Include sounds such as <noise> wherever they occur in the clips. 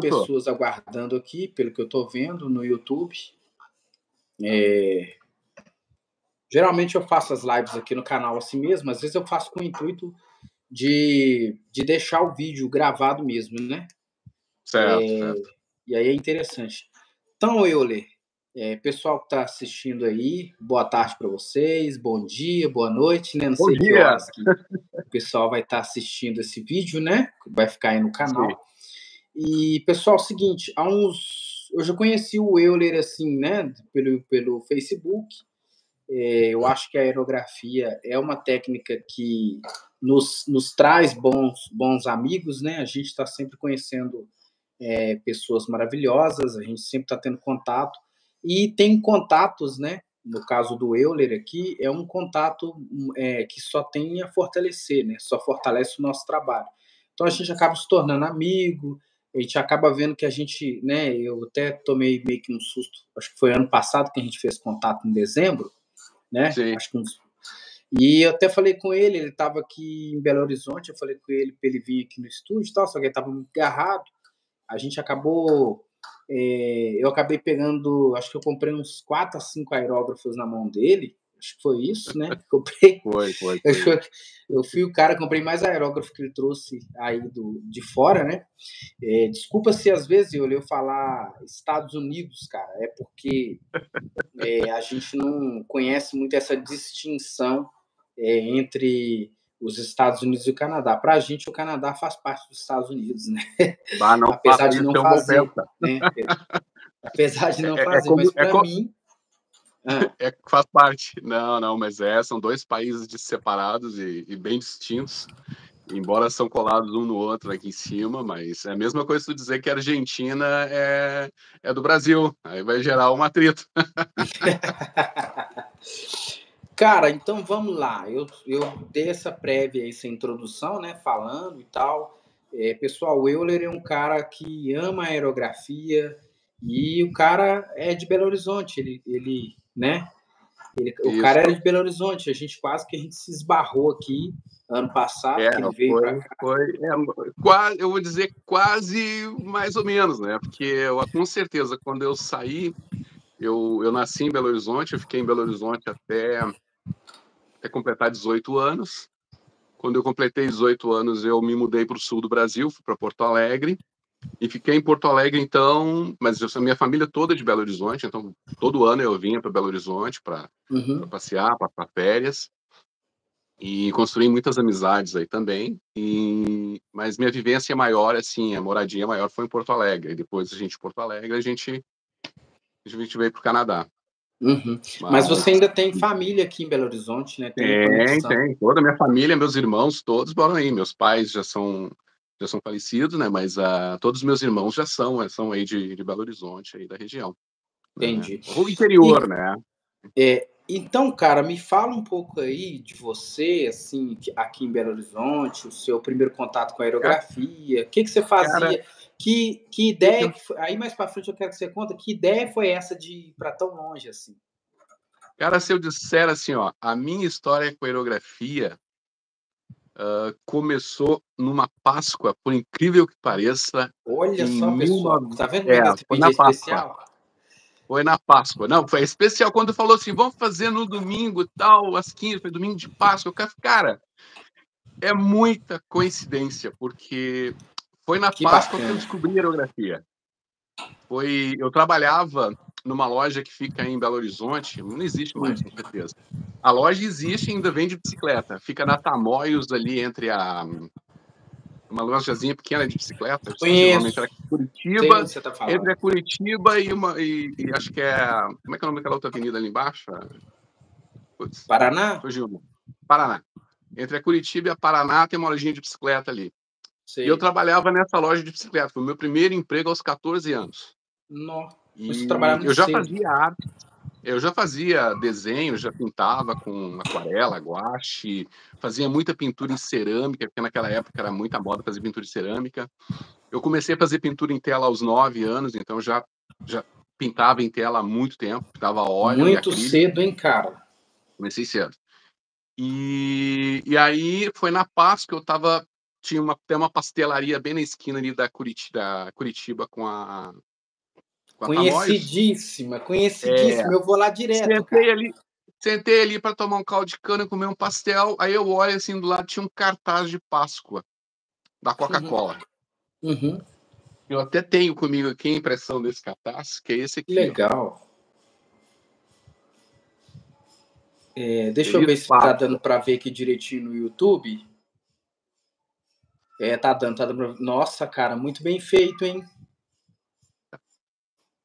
pessoas aguardando aqui, pelo que eu estou vendo no YouTube. É... Geralmente eu faço as lives aqui no canal assim mesmo, às vezes eu faço com o intuito de, de deixar o vídeo gravado mesmo, né? Certo, é... certo. E aí é interessante. Então, Euler, é, pessoal que está assistindo aí, boa tarde para vocês, bom dia, boa noite, né? Não bom sei dia. que horas que o pessoal vai estar tá assistindo esse vídeo, né? Vai ficar aí no canal. Sim. E, pessoal, seguinte, há uns. Eu já conheci o Euler assim, né? Pelo, pelo Facebook. É, eu acho que a aerografia é uma técnica que nos, nos traz bons, bons amigos, né? A gente está sempre conhecendo é, pessoas maravilhosas, a gente sempre está tendo contato e tem contatos, né? No caso do Euler aqui, é um contato é, que só tem a fortalecer, né? Só fortalece o nosso trabalho. Então a gente acaba se tornando amigo, a gente acaba vendo que a gente, né? Eu até tomei meio que um susto, acho que foi ano passado que a gente fez contato em dezembro, né? Sim. Acho que uns... E eu até falei com ele, ele estava aqui em Belo Horizonte, eu falei com ele para ele vir aqui no estúdio e tal, só que ele estava muito agarrado. A gente acabou é, eu acabei pegando, acho que eu comprei uns 4 a 5 aerógrafos na mão dele, acho que foi isso, né? Comprei. Foi, <laughs> foi. foi. Eu, eu, fui o cara, comprei mais aerógrafo que ele trouxe aí do, de fora, né? É, desculpa se às vezes eu olhei falar Estados Unidos, cara, é porque é, a gente não conhece muito essa distinção é, entre os Estados Unidos e o Canadá. Para a gente, o Canadá faz parte dos Estados Unidos, né? Não <laughs> apesar de não fazer, né? apesar de não é, é fazer, mas para é mim é que faz parte. Não, não, mas é, são dois países separados e, e, bem distintos. Embora são colados um no outro aqui em cima, mas é a mesma coisa tu dizer que a Argentina é, é do Brasil. Aí vai gerar um atrito. <laughs> Cara, então vamos lá. Eu, eu dei essa prévia, essa introdução, né? Falando e tal. É, pessoal, o Euler é um cara que ama aerografia e o cara é de Belo Horizonte. Ele, ele né? Ele, o cara era de Belo Horizonte. A gente quase que a gente se esbarrou aqui ano passado. É, ele veio foi, foi é, quase, eu vou dizer quase mais ou menos, né? Porque eu, com certeza quando eu saí eu, eu nasci em Belo Horizonte, eu fiquei em Belo Horizonte até até completar 18 anos. Quando eu completei 18 anos, eu me mudei para o sul do Brasil, fui para Porto Alegre. E fiquei em Porto Alegre, então, mas eu, a minha família toda é de Belo Horizonte, então todo ano eu vinha para Belo Horizonte para uhum. passear, para férias. E construí muitas amizades aí também. E, mas minha vivência maior, assim, a moradia maior foi em Porto Alegre. E depois a gente, Porto Alegre, a gente, a gente veio para o Canadá. Uhum. Mas... Mas... você ainda tem família aqui em Belo Horizonte, né? Tem, tem, tem. Toda a minha família, meus irmãos, todos moram aí. Meus pais já são já são falecidos, né? Mas uh, todos os meus irmãos já são, são aí de, de Belo Horizonte, aí da região. Né? Entendi. Né? O interior, e, né? É, então, cara, me fala um pouco aí de você, assim, aqui em Belo Horizonte, o seu primeiro contato com a aerografia, o que, que você fazia? Cara, que, que ideia, que foi, aí mais para frente eu quero que você conta, que ideia foi essa de ir para tão longe assim? Cara, se eu disser assim, ó, a minha história com aerografia uh, começou numa Páscoa, por incrível que pareça. Olha só, pessoal, 19... tá vendo? É, foi na Páscoa. Foi na Páscoa. Não, foi especial quando falou assim, vamos fazer no domingo, tal, às 15, foi domingo de Páscoa. Cara, é muita coincidência, porque foi na que Páscoa bacana. que eu descobri aerografia. Foi, eu trabalhava numa loja que fica em Belo Horizonte, não existe mais, com certeza. A loja existe e ainda vende bicicleta. Fica na Tamoios, ali entre a. Uma lojazinha pequena de bicicleta. Conheço. Entre a Curitiba, tá entre a Curitiba e uma. E, e, acho que é. Como é que é o nome daquela outra avenida ali embaixo? Putz, Paraná? Fugiu. Paraná. Entre a Curitiba e a Paraná tem uma lojinha de bicicleta ali. Sim. E eu trabalhava nessa loja de bicicleta. Foi o meu primeiro emprego aos 14 anos. Nossa. Eu já cedo. fazia arte. Eu já fazia desenho, já pintava com aquarela, guache, fazia muita pintura em cerâmica, porque naquela época era muita moda fazer pintura em cerâmica. Eu comecei a fazer pintura em tela aos nove anos, então já, já pintava em tela há muito tempo, dava óleo. Muito cedo, hein, cara? Comecei cedo. E, e aí foi na Páscoa que eu estava tinha uma, tem uma pastelaria bem na esquina ali da Curitiba, da Curitiba com a. Com a conhecidíssima, conhecidíssima. É, eu vou lá direto. Sentei cara. ali, sentei ali para tomar um caldo de cana, comer um pastel. Aí eu olho assim do lado, tinha um cartaz de Páscoa da uhum. Coca-Cola. Uhum. Eu até tenho comigo aqui a impressão desse cartaz, que é esse aqui. Legal. É, deixa eu ver se tá dando para ver aqui direitinho no YouTube. É, tá dando, tá dando. Nossa, cara, muito bem feito, hein?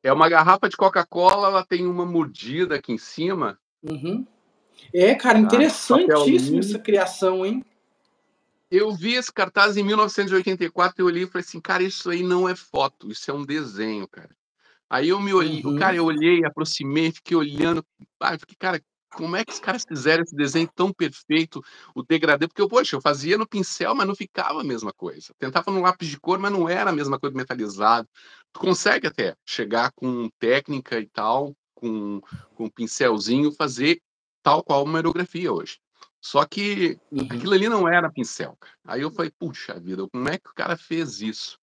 É uma garrafa de Coca-Cola, ela tem uma mordida aqui em cima. Uhum. É, cara, ah, interessantíssima essa criação, hein? Eu vi esse cartaz em 1984 e eu olhei e falei assim, cara, isso aí não é foto, isso é um desenho, cara. Aí eu me olhei, uhum. cara, eu olhei, aproximei, fiquei olhando, ah, fiquei, cara, como é que os caras fizeram esse desenho tão perfeito, o degradê? Porque, poxa, eu fazia no pincel, mas não ficava a mesma coisa. Tentava no lápis de cor, mas não era a mesma coisa metalizado. Tu consegue até chegar com técnica e tal, com, com um pincelzinho, fazer tal qual uma aerografia hoje. Só que uhum. aquilo ali não era pincel. Aí eu falei, puxa vida, como é que o cara fez isso?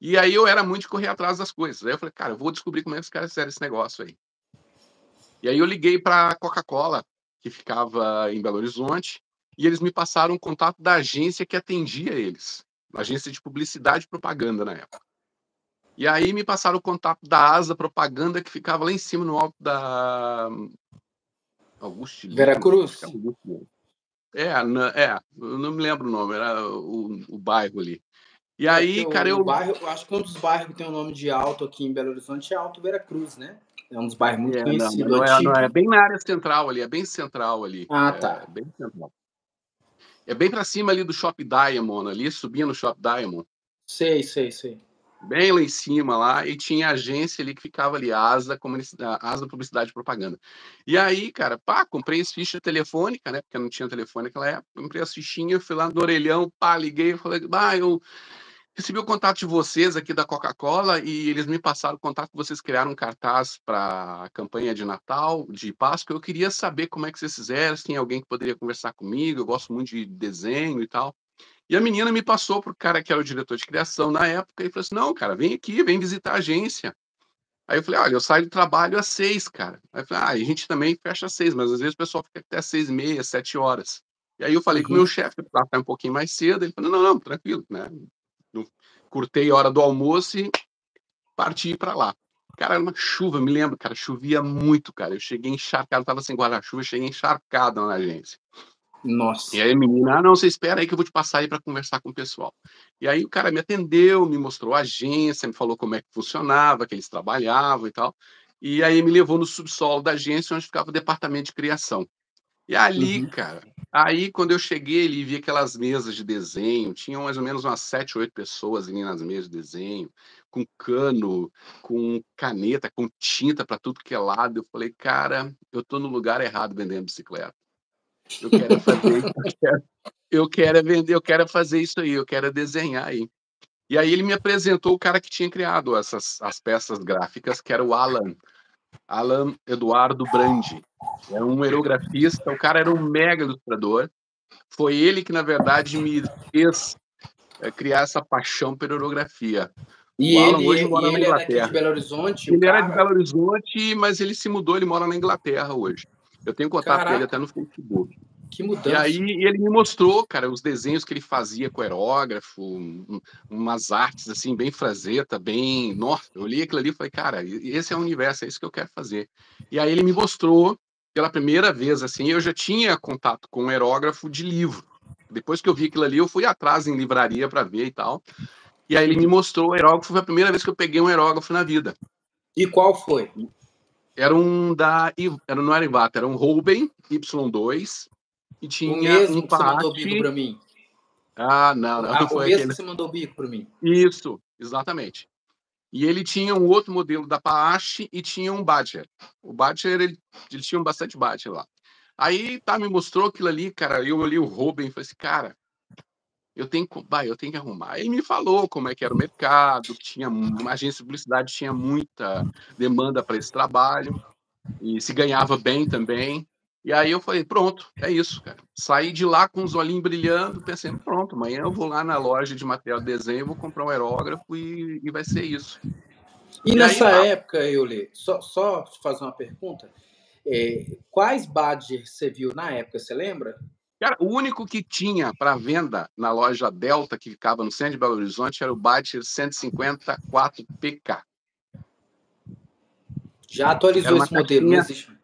E aí eu era muito de correr atrás das coisas. Aí eu falei, cara, eu vou descobrir como é que os caras fizeram esse negócio aí. E aí eu liguei para a Coca-Cola, que ficava em Belo Horizonte, e eles me passaram o contato da agência que atendia eles, agência de publicidade e propaganda na época. E aí me passaram o contato da Asa Propaganda, que ficava lá em cima, no alto da. Augusto Veracruz. É, na, é, eu não me lembro o nome, era o, o bairro ali. E é, aí, cara, eu. Bairro, eu acho que um dos bairros que tem o nome de alto aqui em Belo Horizonte é Alto Veracruz, né? É um dos bairros muito é, conhecidos. Não, não, é, não, é, bem na área central ali, é bem central ali. Ah, tá. É bem central. É bem para cima ali do Shop Diamond, ali, subindo no Shop Diamond. Sei, sei, sei. Bem lá em cima lá, e tinha agência ali que ficava ali, Asa, Asa Publicidade e Propaganda. E aí, cara, pá, comprei as fichas telefônica, né? Porque não tinha telefone naquela época. Comprei as fichinhas, fui lá no orelhão, pá, liguei, falei, bah, eu Recebi o contato de vocês aqui da Coca-Cola e eles me passaram o contato que vocês criaram um cartaz para a campanha de Natal, de Páscoa. Eu queria saber como é que vocês fizeram, se tem alguém que poderia conversar comigo. Eu gosto muito de desenho e tal. E a menina me passou para o cara que era o diretor de criação na época e falou assim: Não, cara, vem aqui, vem visitar a agência. Aí eu falei: Olha, eu saio do trabalho às seis, cara. Aí eu falei: Ah, a gente também fecha às seis, mas às vezes o pessoal fica até seis e meia, sete horas. E aí eu falei uhum. com o meu chefe, para estar um pouquinho mais cedo. Ele falou: Não, não, tranquilo, né? Curtei a hora do almoço e parti para lá. Cara, era uma chuva, me lembro, cara, chovia muito, cara. Eu cheguei encharcado, tava sem guarda-chuva, cheguei encharcado na agência. Nossa. E aí menina, ah, não, você espera aí que eu vou te passar aí para conversar com o pessoal. E aí o cara me atendeu, me mostrou a agência, me falou como é que funcionava, que eles trabalhavam e tal. E aí me levou no subsolo da agência, onde ficava o departamento de criação. E ali, uhum. cara, aí quando eu cheguei ali vi aquelas mesas de desenho, tinham mais ou menos umas sete, oito pessoas ali nas mesas de desenho, com cano, com caneta, com tinta para tudo que é lado. Eu falei, cara, eu tô no lugar errado vendendo bicicleta. Eu quero fazer isso, eu quero, eu quero vender, eu quero fazer isso aí, eu quero desenhar aí. E aí ele me apresentou o cara que tinha criado essas as peças gráficas, que era o Alan. Alan Eduardo Brandi. É um aerografista, o cara era um mega ilustrador. Foi ele que, na verdade, me fez é, criar essa paixão pela aerografia. E o Alan ele, hoje mora na Inglaterra. Era de Belo Horizonte? Ele era de Belo Horizonte, mas ele se mudou, ele mora na Inglaterra hoje. Eu tenho contato com ele até no Facebook. Que mudança. E aí ele me mostrou, cara, os desenhos que ele fazia com aerógrafo, um, umas artes assim, bem frazeta, bem. Nossa, eu li aquilo ali e falei, cara, esse é o universo, é isso que eu quero fazer. E aí ele me mostrou pela primeira vez, assim, eu já tinha contato com um aerógrafo de livro. Depois que eu vi aquilo ali, eu fui atrás em livraria para ver e tal. E aí ele me mostrou o aerógrafo, foi a primeira vez que eu peguei um aerógrafo na vida. E qual foi? Era um da. Era, não era Ivata, era um Ruben Y2 e tinha o mesmo um que você mandou bico para mim. Ah, não, não. Ah, foi o mesmo aquele... que você mandou bico para mim. Isso, exatamente. E ele tinha um outro modelo da Paache e tinha um Badger. O Badger, ele, ele tinha bastante Badger lá. Aí, tá, me mostrou aquilo ali, cara. Eu olhei o Ruben e falei assim, cara, eu tenho, bah, eu tenho que arrumar. Aí me falou como é que era o mercado, que tinha uma agência de publicidade tinha muita demanda para esse trabalho e se ganhava bem também. E aí eu falei, pronto, é isso, cara. Saí de lá com os olhinhos brilhando, pensei, pronto, amanhã eu vou lá na loja de material de desenho, vou comprar um aerógrafo e, e vai ser isso. E, e nessa aí, época, Euler, só, só fazer uma pergunta, é, quais badges você viu na época, você lembra? Cara, o único que tinha para venda na loja Delta, que ficava no centro de Belo Horizonte, era o Badger 154PK. Já atualizou esse modelo, não existe?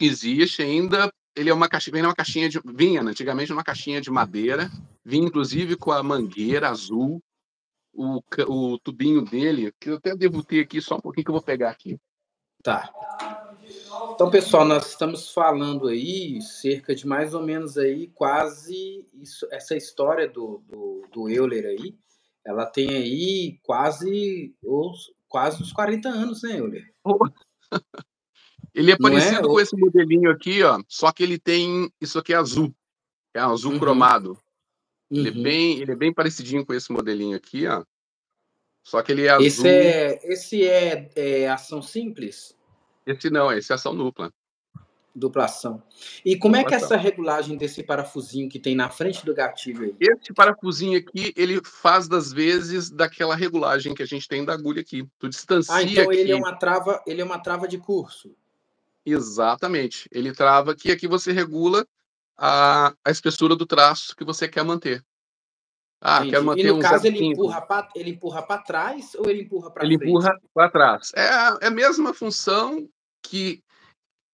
Existe ainda. Ele é uma caixinha, vem uma caixinha de. Vinha, antigamente, uma caixinha de madeira. Vinha, inclusive, com a mangueira azul. O, o tubinho dele, que eu até devo ter aqui só um pouquinho que eu vou pegar aqui. Tá. Então, pessoal, nós estamos falando aí cerca de mais ou menos aí quase isso, essa história do, do, do Euler aí, ela tem aí quase os, quase uns 40 anos, né, Euler? <laughs> Ele é parecido é? com esse modelinho aqui, ó, só que ele tem isso aqui é azul, é azul uhum. cromado. Ele, é uhum. é bem, ele é bem parecidinho com esse modelinho aqui, ó. Só que ele é azul. Esse é, esse é, é ação simples? Esse não, esse é ação dupla. Duplação. E como Duplação. é que é essa regulagem desse parafusinho que tem na frente do gatilho aí? Esse parafusinho aqui, ele faz das vezes daquela regulagem que a gente tem da agulha aqui. Tu distancia Ah, então aqui. ele é uma trava, ele é uma trava de curso. Exatamente. Ele trava aqui, aqui você regula a, a espessura do traço que você quer manter. Ah, Entendi. quero manter e no um caso ele empurra, pra, ele empurra para trás ou ele empurra para frente? Ele empurra para trás. É, é a mesma função que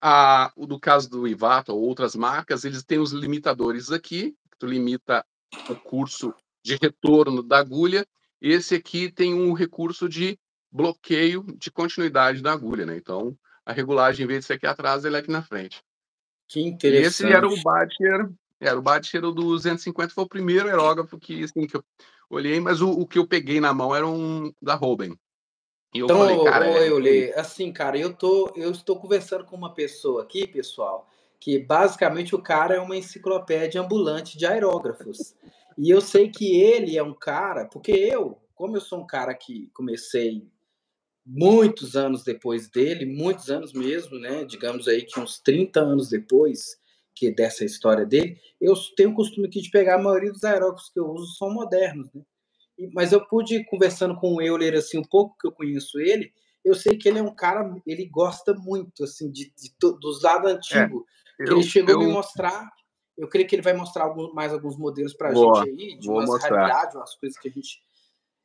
a, do caso do Ivato ou outras marcas, eles têm os limitadores aqui, que tu limita o curso de retorno da agulha. Esse aqui tem um recurso de bloqueio de continuidade da agulha, né? Então, a regulagem, em vez de ser aqui atrás, ele é aqui na frente. Que interessante. esse era o Badger, era o Badger do 250, foi o primeiro aerógrafo que, assim, que eu olhei, mas o, o que eu peguei na mão era um da Ruben. E eu então, falei, cara, é... eu li, assim, cara, eu tô, eu estou conversando com uma pessoa aqui, pessoal, que basicamente o cara é uma enciclopédia ambulante de aerógrafos. E eu sei que ele é um cara, porque eu, como eu sou um cara que comecei muitos anos depois dele, muitos anos mesmo, né? Digamos aí que uns 30 anos depois que dessa história dele, eu tenho o costume aqui de pegar a maioria dos aerógrafos que eu uso são modernos, né? Mas eu pude conversando com o Euler assim um pouco que eu conheço ele, eu sei que ele é um cara, ele gosta muito assim de, de, de dos lados antigos. É, ele chegou eu... a me mostrar eu creio que ele vai mostrar alguns, mais alguns modelos para a gente aí, de umas raridades, umas coisas que a gente.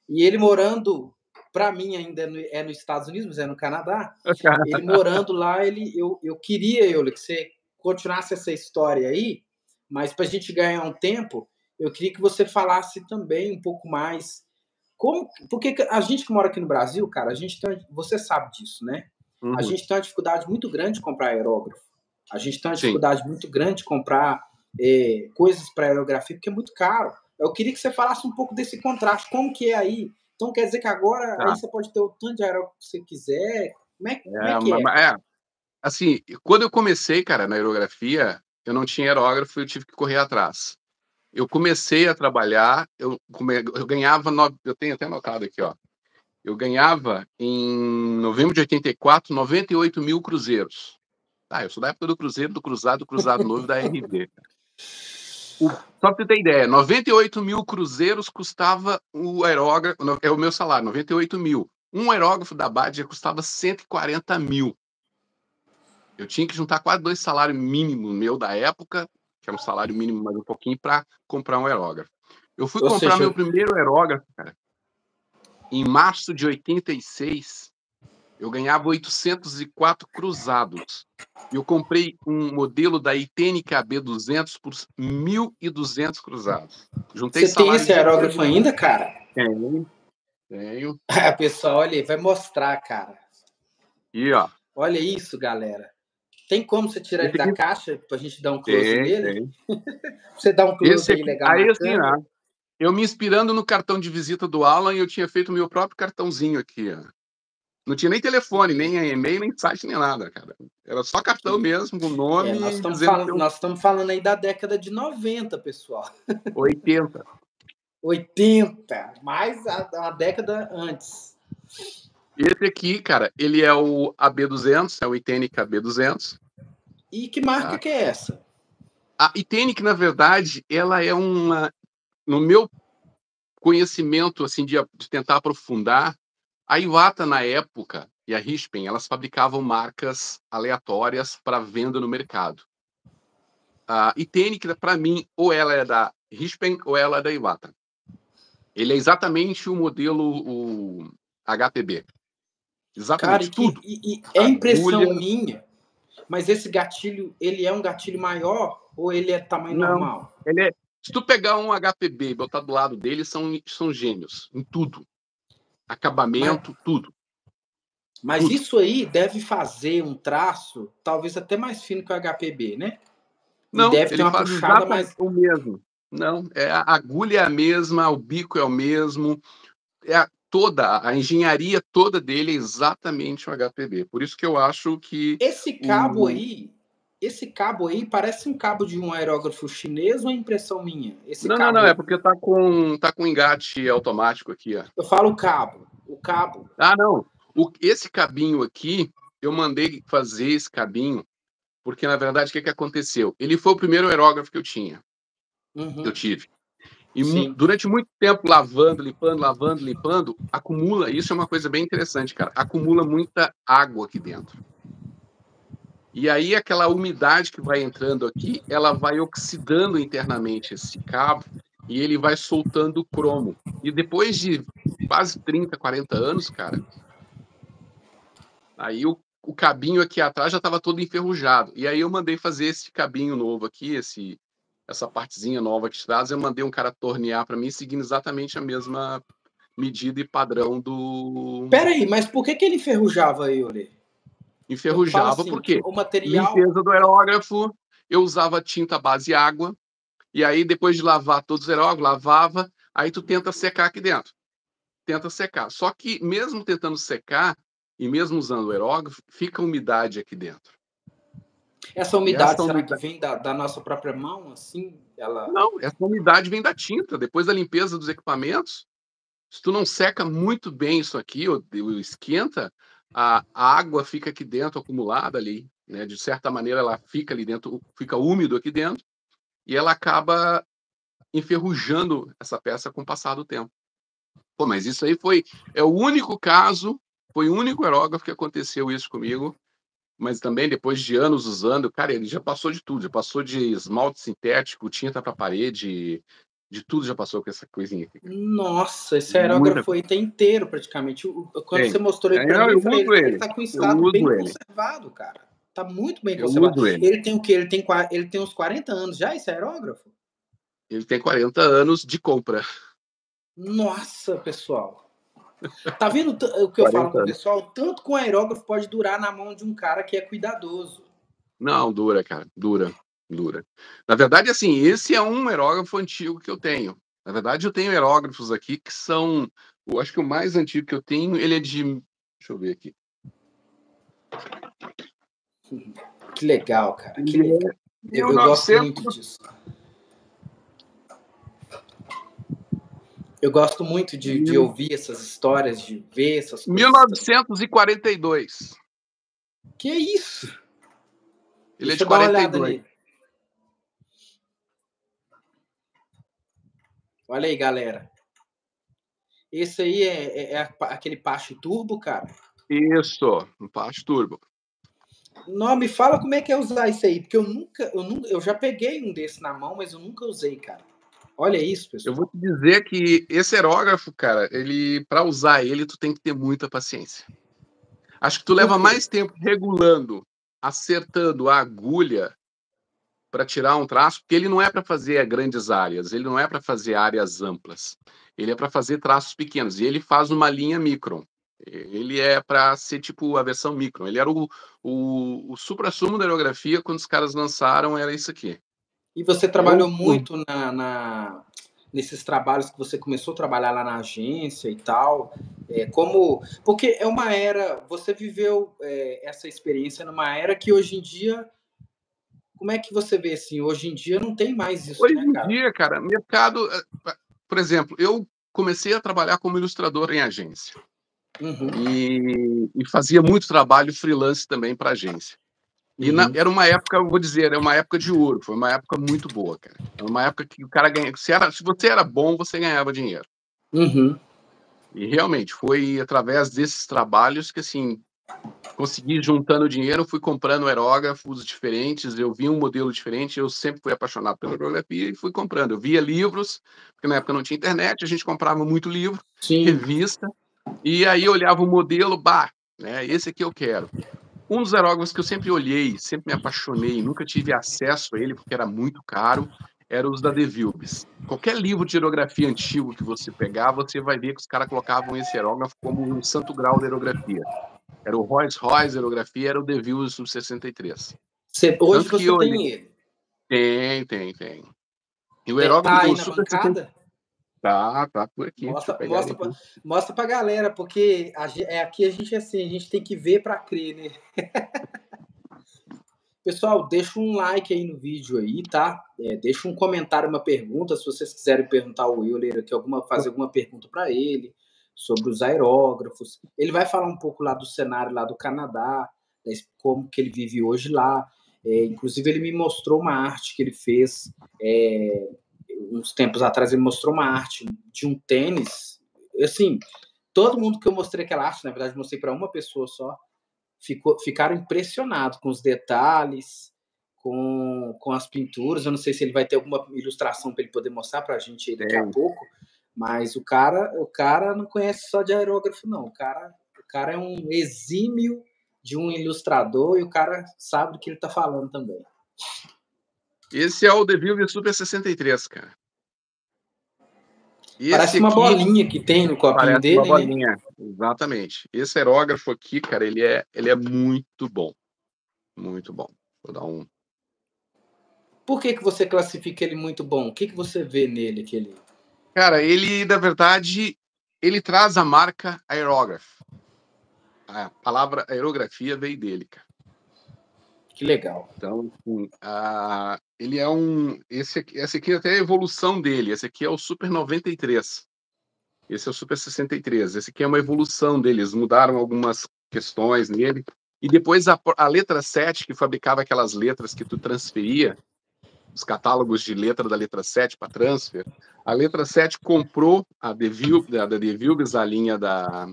E ele morando para mim ainda é, no, é nos Estados Unidos, mas é no Canadá. <laughs> ele morando lá, ele, eu, eu queria, eu, que você continuasse essa história aí, mas para a gente ganhar um tempo, eu queria que você falasse também um pouco mais como, porque a gente que mora aqui no Brasil, cara, a gente tem, você sabe disso, né? Uhum. A gente tem uma dificuldade muito grande de comprar aerógrafo. A gente tem uma dificuldade Sim. muito grande de comprar é, coisas para aerografia, porque é muito caro. Eu queria que você falasse um pouco desse contraste, como que é aí então quer dizer que agora tá. aí você pode ter o tanto de aerógrafo que você quiser. Como é, como é, é que é? é? Assim, quando eu comecei, cara, na aerografia, eu não tinha aerógrafo e eu tive que correr atrás. Eu comecei a trabalhar, eu, eu ganhava, no, eu tenho até anotado aqui, ó. Eu ganhava em novembro de 84, 98 mil cruzeiros. Ah, eu sou da época do Cruzeiro, do Cruzado, do Cruzado Novo da RD. <laughs> O, só para você ter ideia, 98 mil cruzeiros custava o aerógrafo, é o meu salário, 98 mil. Um aerógrafo da Badia custava 140 mil. Eu tinha que juntar quase dois salários mínimos meu da época, que é um salário mínimo mais um pouquinho, para comprar um aerógrafo. Eu fui Ou comprar seja... meu primeiro aerógrafo, cara, em março de 86 eu ganhava 804 cruzados. Eu comprei um modelo da ITNK B200 por 1.200 cruzados. Juntei Você tem esse aerógrafo de... ainda, cara? Tenho. Tenho. <laughs> Ah, pessoal, olha, vai mostrar, cara. E ó. Olha isso, galera. Tem como você tirar ele da caixa pra gente dar um close tem, nele? Tem. <laughs> você dar um close Esse aí legal. Aí assim, eu me inspirando no cartão de visita do Alan, eu tinha feito o meu próprio cartãozinho aqui, ó. Não tinha nem telefone, nem e-mail, nem site, nem nada, cara. Era só cartão mesmo, com nome. É, nós, estamos falando, estamos falando aí da década de 90, pessoal. <laughs> 80. 80, mais a, a década antes. Esse aqui, cara, ele é o AB200, é o ITNK AB200. E que marca tá? que é essa? A Itenic, na verdade, ela é uma. No meu conhecimento, assim, de, de tentar aprofundar, a Iwata, na época, e a Rispen, elas fabricavam marcas aleatórias para venda no mercado. A Itenic, para mim, ou ela é da Rispen ou ela é da Iwata. Ele é exatamente o modelo o HPB. Exatamente Cara, tudo. E, e é impressão Agulha... minha, mas esse gatilho, ele é um gatilho maior ou ele é tamanho Não, normal? Ele é, se tu pegar um HPB e botar do lado dele, são, são gêmeos em tudo. Acabamento, mas, tudo. Mas tudo. isso aí deve fazer um traço, talvez até mais fino que o HPB, né? Não, deve ter uma puxada mais. O mesmo. Não, é, a agulha é a mesma, o bico é o mesmo, é a, toda a engenharia toda dele é exatamente o HPB. Por isso que eu acho que esse cabo aí esse cabo aí parece um cabo de um aerógrafo chinês ou é impressão minha? Esse não, cabo... não, não, é porque tá com, tá com engate automático aqui, ó. Eu falo o cabo, o cabo. Ah, não. O, esse cabinho aqui, eu mandei fazer esse cabinho, porque na verdade o que, que aconteceu? Ele foi o primeiro aerógrafo que eu tinha. Uhum. Eu tive. E Sim. durante muito tempo lavando, limpando, lavando, limpando, acumula, isso é uma coisa bem interessante, cara, acumula muita água aqui dentro. E aí aquela umidade que vai entrando aqui, ela vai oxidando internamente esse cabo e ele vai soltando cromo. E depois de quase 30, 40 anos, cara, aí o, o cabinho aqui atrás já estava todo enferrujado. E aí eu mandei fazer esse cabinho novo aqui, esse essa partezinha nova que traz, eu mandei um cara tornear para mim, seguindo exatamente a mesma medida e padrão do. Peraí, mas por que, que ele enferrujava aí, Olê? Enferrujava assim, porque o material. Limpeza do aerógrafo, eu usava tinta base água, e aí depois de lavar todos os aerógrafos, lavava, aí tu tenta secar aqui dentro. Tenta secar. Só que mesmo tentando secar, e mesmo usando o aerógrafo, fica umidade aqui dentro. Essa umidade, essa umidade... que vem da, da, nossa própria mão, assim? Ela... Não, essa umidade vem da tinta. Depois da limpeza dos equipamentos, se tu não seca muito bem isso aqui, ou, ou esquenta, a, água fica aqui dentro acumulada ali, né? De certa maneira, ela fica ali dentro, fica úmido aqui dentro, e ela acaba enferrujando essa peça com o passar do tempo. Pô, mas isso aí foi é o único caso, foi o único aerógrafo que aconteceu isso comigo mas também depois de anos usando, cara, ele já passou de tudo, já passou de esmalte sintético, tinta para parede, de tudo já passou com essa coisinha aqui. Nossa, esse aerógrafo aí tá inteiro praticamente. Quando Tem. você mostrou ele para mim, eu, falei, ele, ele tá com estado bem ele. conservado, cara. Tá muito bem conservado. Ele. ele. tem o quê? Ele tem, ele tem uns 40 anos já, esse aerógrafo? Ele tem 40 anos de compra. Nossa, pessoal. Tá vendo o que eu falo pro pessoal? Tanto com aerógrafo pode durar na mão de um cara que é cuidadoso. Não, dura, cara. Dura. Dura. Na verdade, assim, esse é um aerógrafo antigo que eu tenho. Na verdade, eu tenho aerógrafos aqui que são. Eu acho que o mais antigo que eu tenho, ele é de. Deixa eu ver aqui. Que legal, cara. Que legal. Eu, eu gosto muito disso. Eu gosto muito de, de, ouvir essas histórias, de ver essas coisas. 1942. Que é isso? Ele Deixa é de 42. Olha aí, galera. Esse aí é, é, é aquele Pache Turbo, cara? Isso, um Pache Turbo. Não, me fala como é que é usar isso aí, porque eu nunca, eu nunca, eu já peguei um desse na mão, mas eu nunca usei, cara. Olha isso, pessoal. Eu vou te dizer que esse aerógrafo, cara, ele para usar ele, tu tem que ter muita paciência. Acho que tu leva mais tempo regulando, acertando a agulha para tirar um traço, porque ele não é para fazer grandes áreas, ele não é para fazer áreas amplas. Ele é para fazer traços pequenos e ele faz uma linha micron. Ele é para ser tipo a versão micron. Ele era o, o, o supra-sumo da aerografia quando os caras lançaram, era isso aqui. E você trabalhou muito na, na, nesses trabalhos que você começou a trabalhar lá na agência e tal. É, como porque é uma era, você viveu é, essa experiência numa era que hoje em dia como é que você vê assim? Hoje em dia não tem mais isso, hoje né, em dia, cara, mercado, é, por exemplo, eu comecei a trabalhar como ilustrador em agência. Uhum. E, e, fazia muito trabalho freelance também para agência. E uhum. na, era uma época, vou dizer, era uma época de ouro, foi uma época muito boa, cara. Era uma época que o cara ganha. Se, era, se você era bom, você ganhava dinheiro. Uhum. E realmente foi através desses trabalhos que assim consegui juntando dinheiro, fui comprando aerógrafos diferentes, eu vi um modelo diferente, eu sempre fui apaixonado pela aerografia e fui comprando. Eu via livros, porque na época não tinha internet, a gente comprava muito livro, Sim. revista, e aí eu olhava o modelo, bah, né, esse aqui eu quero. Um dos aerógrafos que eu sempre olhei, sempre me apaixonei, nunca tive acesso a ele porque era muito caro, era os da Devilbes. Qualquer livro de aerografia antigo que você pegar, você vai ver que os caras colocavam esse aerógrafo como um santo grau de aerografia. Era o Rolls Royce aerografia, era o DeVille Sub 63. Você, hoje Tanto você tem olhei... ele? Tem, tem, tem. E o aerógrafo tá na Super bancada? Tá, tá por aqui. Mostra, mostra, pra, mostra pra galera, porque a, é, aqui a gente é assim, a gente tem que ver para crer, né? <laughs> Pessoal, deixa um like aí no vídeo aí, tá? É, deixa um comentário, uma pergunta, se vocês quiserem perguntar ao Euler aqui, alguma, fazer alguma pergunta para ele sobre os aerógrafos. Ele vai falar um pouco lá do cenário lá do Canadá, como que ele vive hoje lá. É, inclusive, ele me mostrou uma arte que ele fez é, uns tempos atrás. Ele mostrou uma arte de um tênis. Assim, todo mundo que eu mostrei aquela arte, na verdade, mostrei para uma pessoa só, ficou, ficaram impressionados com os detalhes, com, com as pinturas. Eu não sei se ele vai ter alguma ilustração para ele poder mostrar para a gente daqui a pouco. Mas o cara, o cara não conhece só de aerógrafo, não. O cara, o cara é um exímio de um ilustrador e o cara sabe do que ele está falando também. Esse é o Devil Super 63, cara. Esse parece uma aqui, bolinha que tem no copinho dele. Uma né? bolinha, exatamente. Esse aerógrafo aqui, cara, ele é, ele é muito bom. Muito bom. Vou dar um. Por que, que você classifica ele muito bom? O que, que você vê nele que ele Cara, ele, na verdade, ele traz a marca Aerograph. A palavra aerografia veio dele, cara. Que legal. Então, assim, a, ele é um. Esse aqui, esse aqui é até a evolução dele. Esse aqui é o Super 93. Esse é o Super 63. Esse aqui é uma evolução deles. Mudaram algumas questões nele. E depois a, a letra 7, que fabricava aquelas letras que tu transferia, os catálogos de letra da letra 7 para transfer, a letra 7 comprou a da Devilbes, a linha da.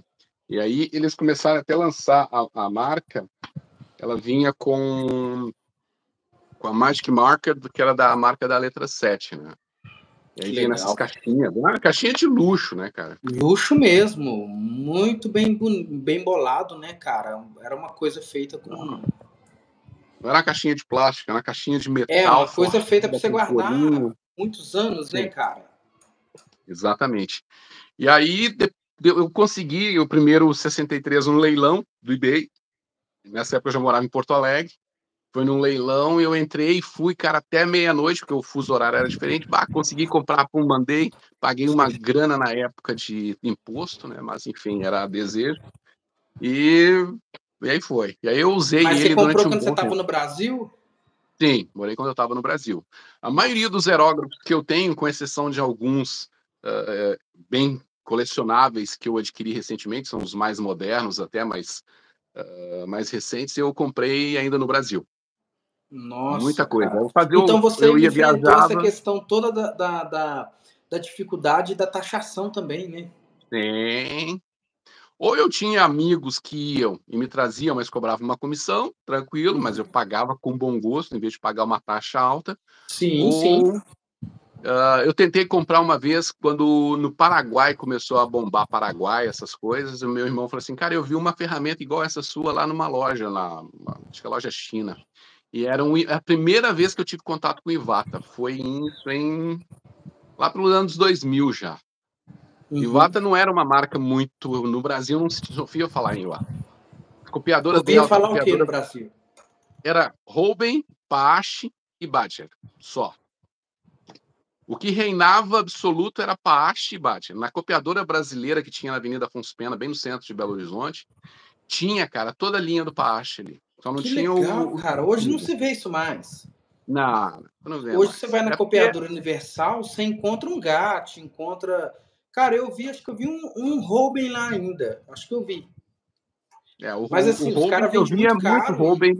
E aí eles começaram até a lançar a, a marca, ela vinha com, com a Magic Marker, que era da marca da letra 7, né? E aí vinha nessas caixinhas, uma caixinha de luxo, né, cara? Luxo mesmo, muito bem, bem bolado, né, cara? Era uma coisa feita com. Não era caixinha de plástico, era caixinha de metal. É, uma coisa feita para você guardar muitos anos, né, Sim. né, cara? Exatamente. E aí eu consegui o primeiro 63 no leilão do eBay. Nessa época eu já morava em Porto Alegre. Foi num leilão, eu entrei e fui, cara, até meia-noite, porque o fuso horário era diferente. Bah, consegui comprar, pum, mandei. Paguei uma grana na época de imposto, né? Mas enfim, era desejo. E e aí foi. E aí eu usei Mas ele você comprou quando um você estava no Brasil? Sim, morei quando eu estava no Brasil. A maioria dos aerógrafos que eu tenho, com exceção de alguns uh, bem colecionáveis que eu adquiri recentemente, são os mais modernos até, mais, uh, mais recentes, eu comprei ainda no Brasil. Nossa, Muita coisa. então você eu ia viajar. essa questão toda da, da, da, da dificuldade da taxação também, né? Sim, ou eu tinha amigos que iam e me traziam, mas cobravam uma comissão, tranquilo, mas eu uhum. pagava com bom gosto, em vez de pagar uma taxa alta. Sim, ou, sim. Uh, eu tentei comprar uma vez quando no Paraguai começou a bombar Paraguai, essas coisas. O meu irmão falou assim: Cara, eu vi uma ferramenta igual essa sua lá numa loja, na, acho que é loja China. E era um, a primeira vez que eu tive contato com o Ivata. Foi isso em. lá pelos anos 2000 já. Uhum. Iwata não era uma marca muito. No Brasil não se ouvia falar em Iwata. Copiadora Ouvia falar copiadora... o que no Brasil? Era Ruben, Paache e Badger. Só. O que reinava absoluto era Paache e Badger. Na copiadora brasileira que tinha na Avenida Afonso Pena, bem no centro de Belo Horizonte, tinha, cara, toda a linha do Paache ali. Só não que tinha legal, o. Cara, hoje não se vê isso mais. Não, não Hoje mais. você vai na é copiadora porque... Universal, você encontra um gato, encontra Cara, eu vi, acho que eu vi um, um Ruben lá ainda. Acho que eu vi. É, o, Mas assim, o os caras via muito, muito Ruben.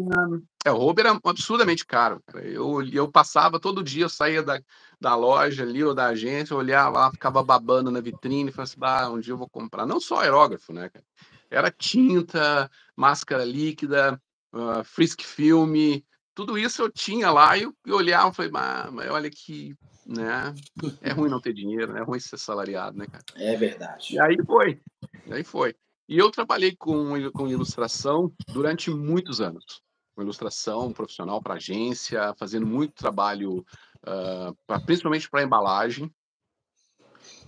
É, o Ruben era absurdamente caro. Eu, eu passava todo dia, eu saía da, da loja ali ou da agência, olhava lá, ficava babando na vitrine e falava assim, ah, um dia eu vou comprar. Não só aerógrafo, né, cara? Era tinta, máscara líquida, uh, frisk filme, tudo isso eu tinha lá e eu, eu olhava e falei, mas olha que, né, <laughs> é ruim não ter dinheiro, né? é ruim ser salariado, né, cara? É verdade. E aí foi, e aí foi. E eu trabalhei com, com ilustração durante muitos anos. Com ilustração profissional para agência, fazendo muito trabalho, uh, pra, principalmente para embalagem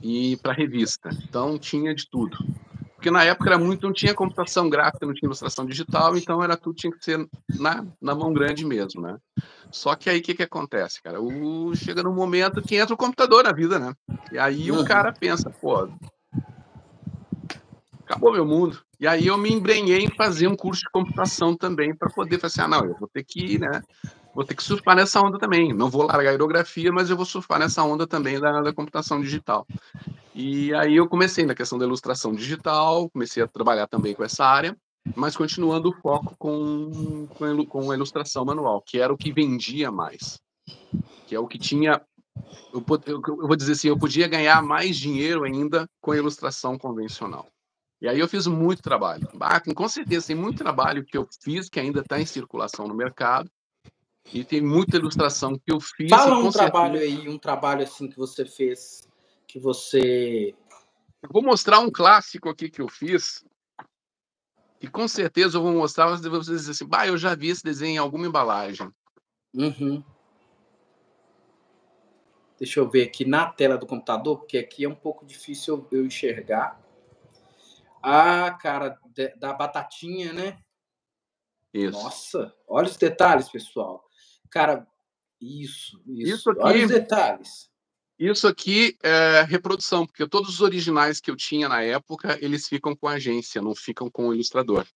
e para revista. Então tinha de tudo. Porque na época era muito, não tinha computação gráfica, não tinha ilustração digital, então era tudo tinha que ser na, na mão grande mesmo, né? Só que aí o que, que acontece, cara? O, chega num momento que entra o computador na vida, né? E aí o cara pensa, pô, acabou meu mundo. E aí eu me embrenhei em fazer um curso de computação também para poder fazer, assim, ah, não, eu vou ter que, né, vou ter que surfar nessa onda também. Não vou largar a aerografia, mas eu vou surfar nessa onda também da, da computação digital. E aí eu comecei na questão da ilustração digital, comecei a trabalhar também com essa área, mas continuando o foco com, com, a ilustração manual, que era o que vendia mais, que é o que tinha eu, eu, eu, vou dizer assim, eu podia ganhar mais dinheiro ainda com a ilustração convencional. E aí eu fiz muito trabalho. Ah, com certeza tem muito trabalho que eu fiz que ainda está em circulação no mercado. E tem muita ilustração que eu fiz. Fala um trabalho certeza... aí, um trabalho assim que você fez, que você. Eu vou mostrar um clássico aqui que eu fiz. E com certeza eu vou mostrar, vocês dizer assim, bah, eu já vi esse desenho em alguma embalagem. Uhum. Deixa eu ver aqui na tela do computador, porque aqui é um pouco difícil eu enxergar. Ah, cara, da batatinha, né? Isso. Nossa, olha os detalhes, pessoal. Cara, isso, isso. isso aqui, olha os detalhes. Isso aqui é reprodução, porque todos os originais que eu tinha na época, eles ficam com a agência, não ficam com o ilustrador.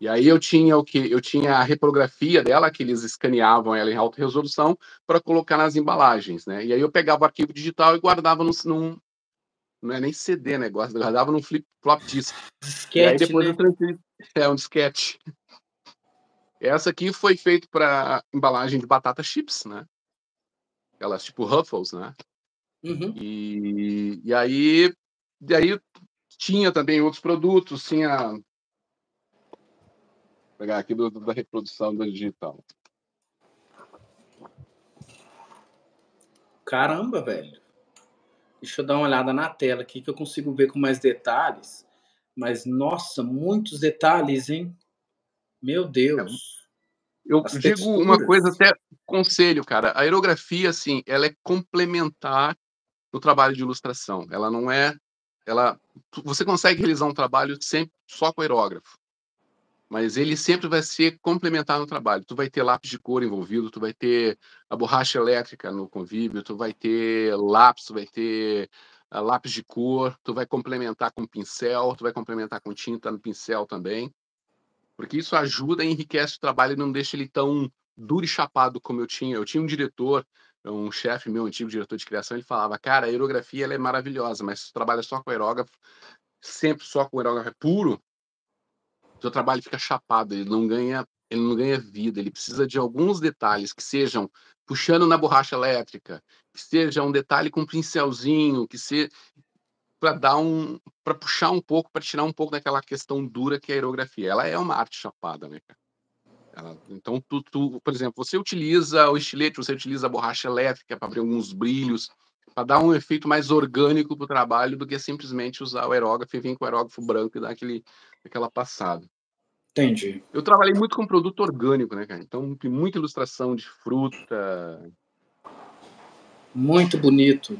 E aí eu tinha o que? Eu tinha a reprografia dela, que eles escaneavam ela em alta resolução para colocar nas embalagens, né? E aí eu pegava o arquivo digital e guardava num, não é nem CD negócio, eu guardava num flip flop disk. Disquete, e aí depois né? eu transferi. É um disquete. Essa aqui foi feita para embalagem de batata chips, né? Aquelas tipo Ruffles, né? Uhum. E, e aí, e aí tinha também outros produtos, tinha. Vou pegar aqui do, da reprodução do digital. Caramba, velho. Deixa eu dar uma olhada na tela aqui que eu consigo ver com mais detalhes. Mas, nossa, muitos detalhes, hein? Meu Deus. Eu As digo texturas. uma coisa até conselho, cara. A aerografia, assim, ela é complementar no trabalho de ilustração. Ela não é, ela, você consegue realizar um trabalho sempre só com aerógrafo mas ele sempre vai ser complementar no trabalho. Tu vai ter lápis de cor envolvido, tu vai ter a borracha elétrica no convívio, tu vai ter lápis, tu vai ter uh, lápis de cor, tu vai complementar com pincel, tu vai complementar com tinta no pincel também, porque isso ajuda e enriquece o trabalho e não deixa ele tão duro e chapado como eu tinha. Eu tinha um diretor, um chefe meu, antigo diretor de criação, ele falava, cara, a aerografia ela é maravilhosa, mas se tu trabalha só com aerógrafo, sempre só com aerógrafo puro, seu trabalho fica chapado, ele não ganha, ele não ganha vida, ele precisa de alguns detalhes que sejam puxando na borracha elétrica, que seja um detalhe com um pincelzinho, que se para dar um para puxar um pouco, para tirar um pouco daquela questão dura que é a aerografia. Ela é uma arte chapada, né, cara? Ela, então, tu, tu, por exemplo, você utiliza o estilete, você utiliza a borracha elétrica para abrir alguns brilhos, para dar um efeito mais orgânico para o trabalho do que simplesmente usar o aerógrafo e vir com o aerógrafo branco e dar aquele, aquela passada. Entendi. Eu trabalhei muito com produto orgânico, né, cara? Então tem muita ilustração de fruta. Muito bonito.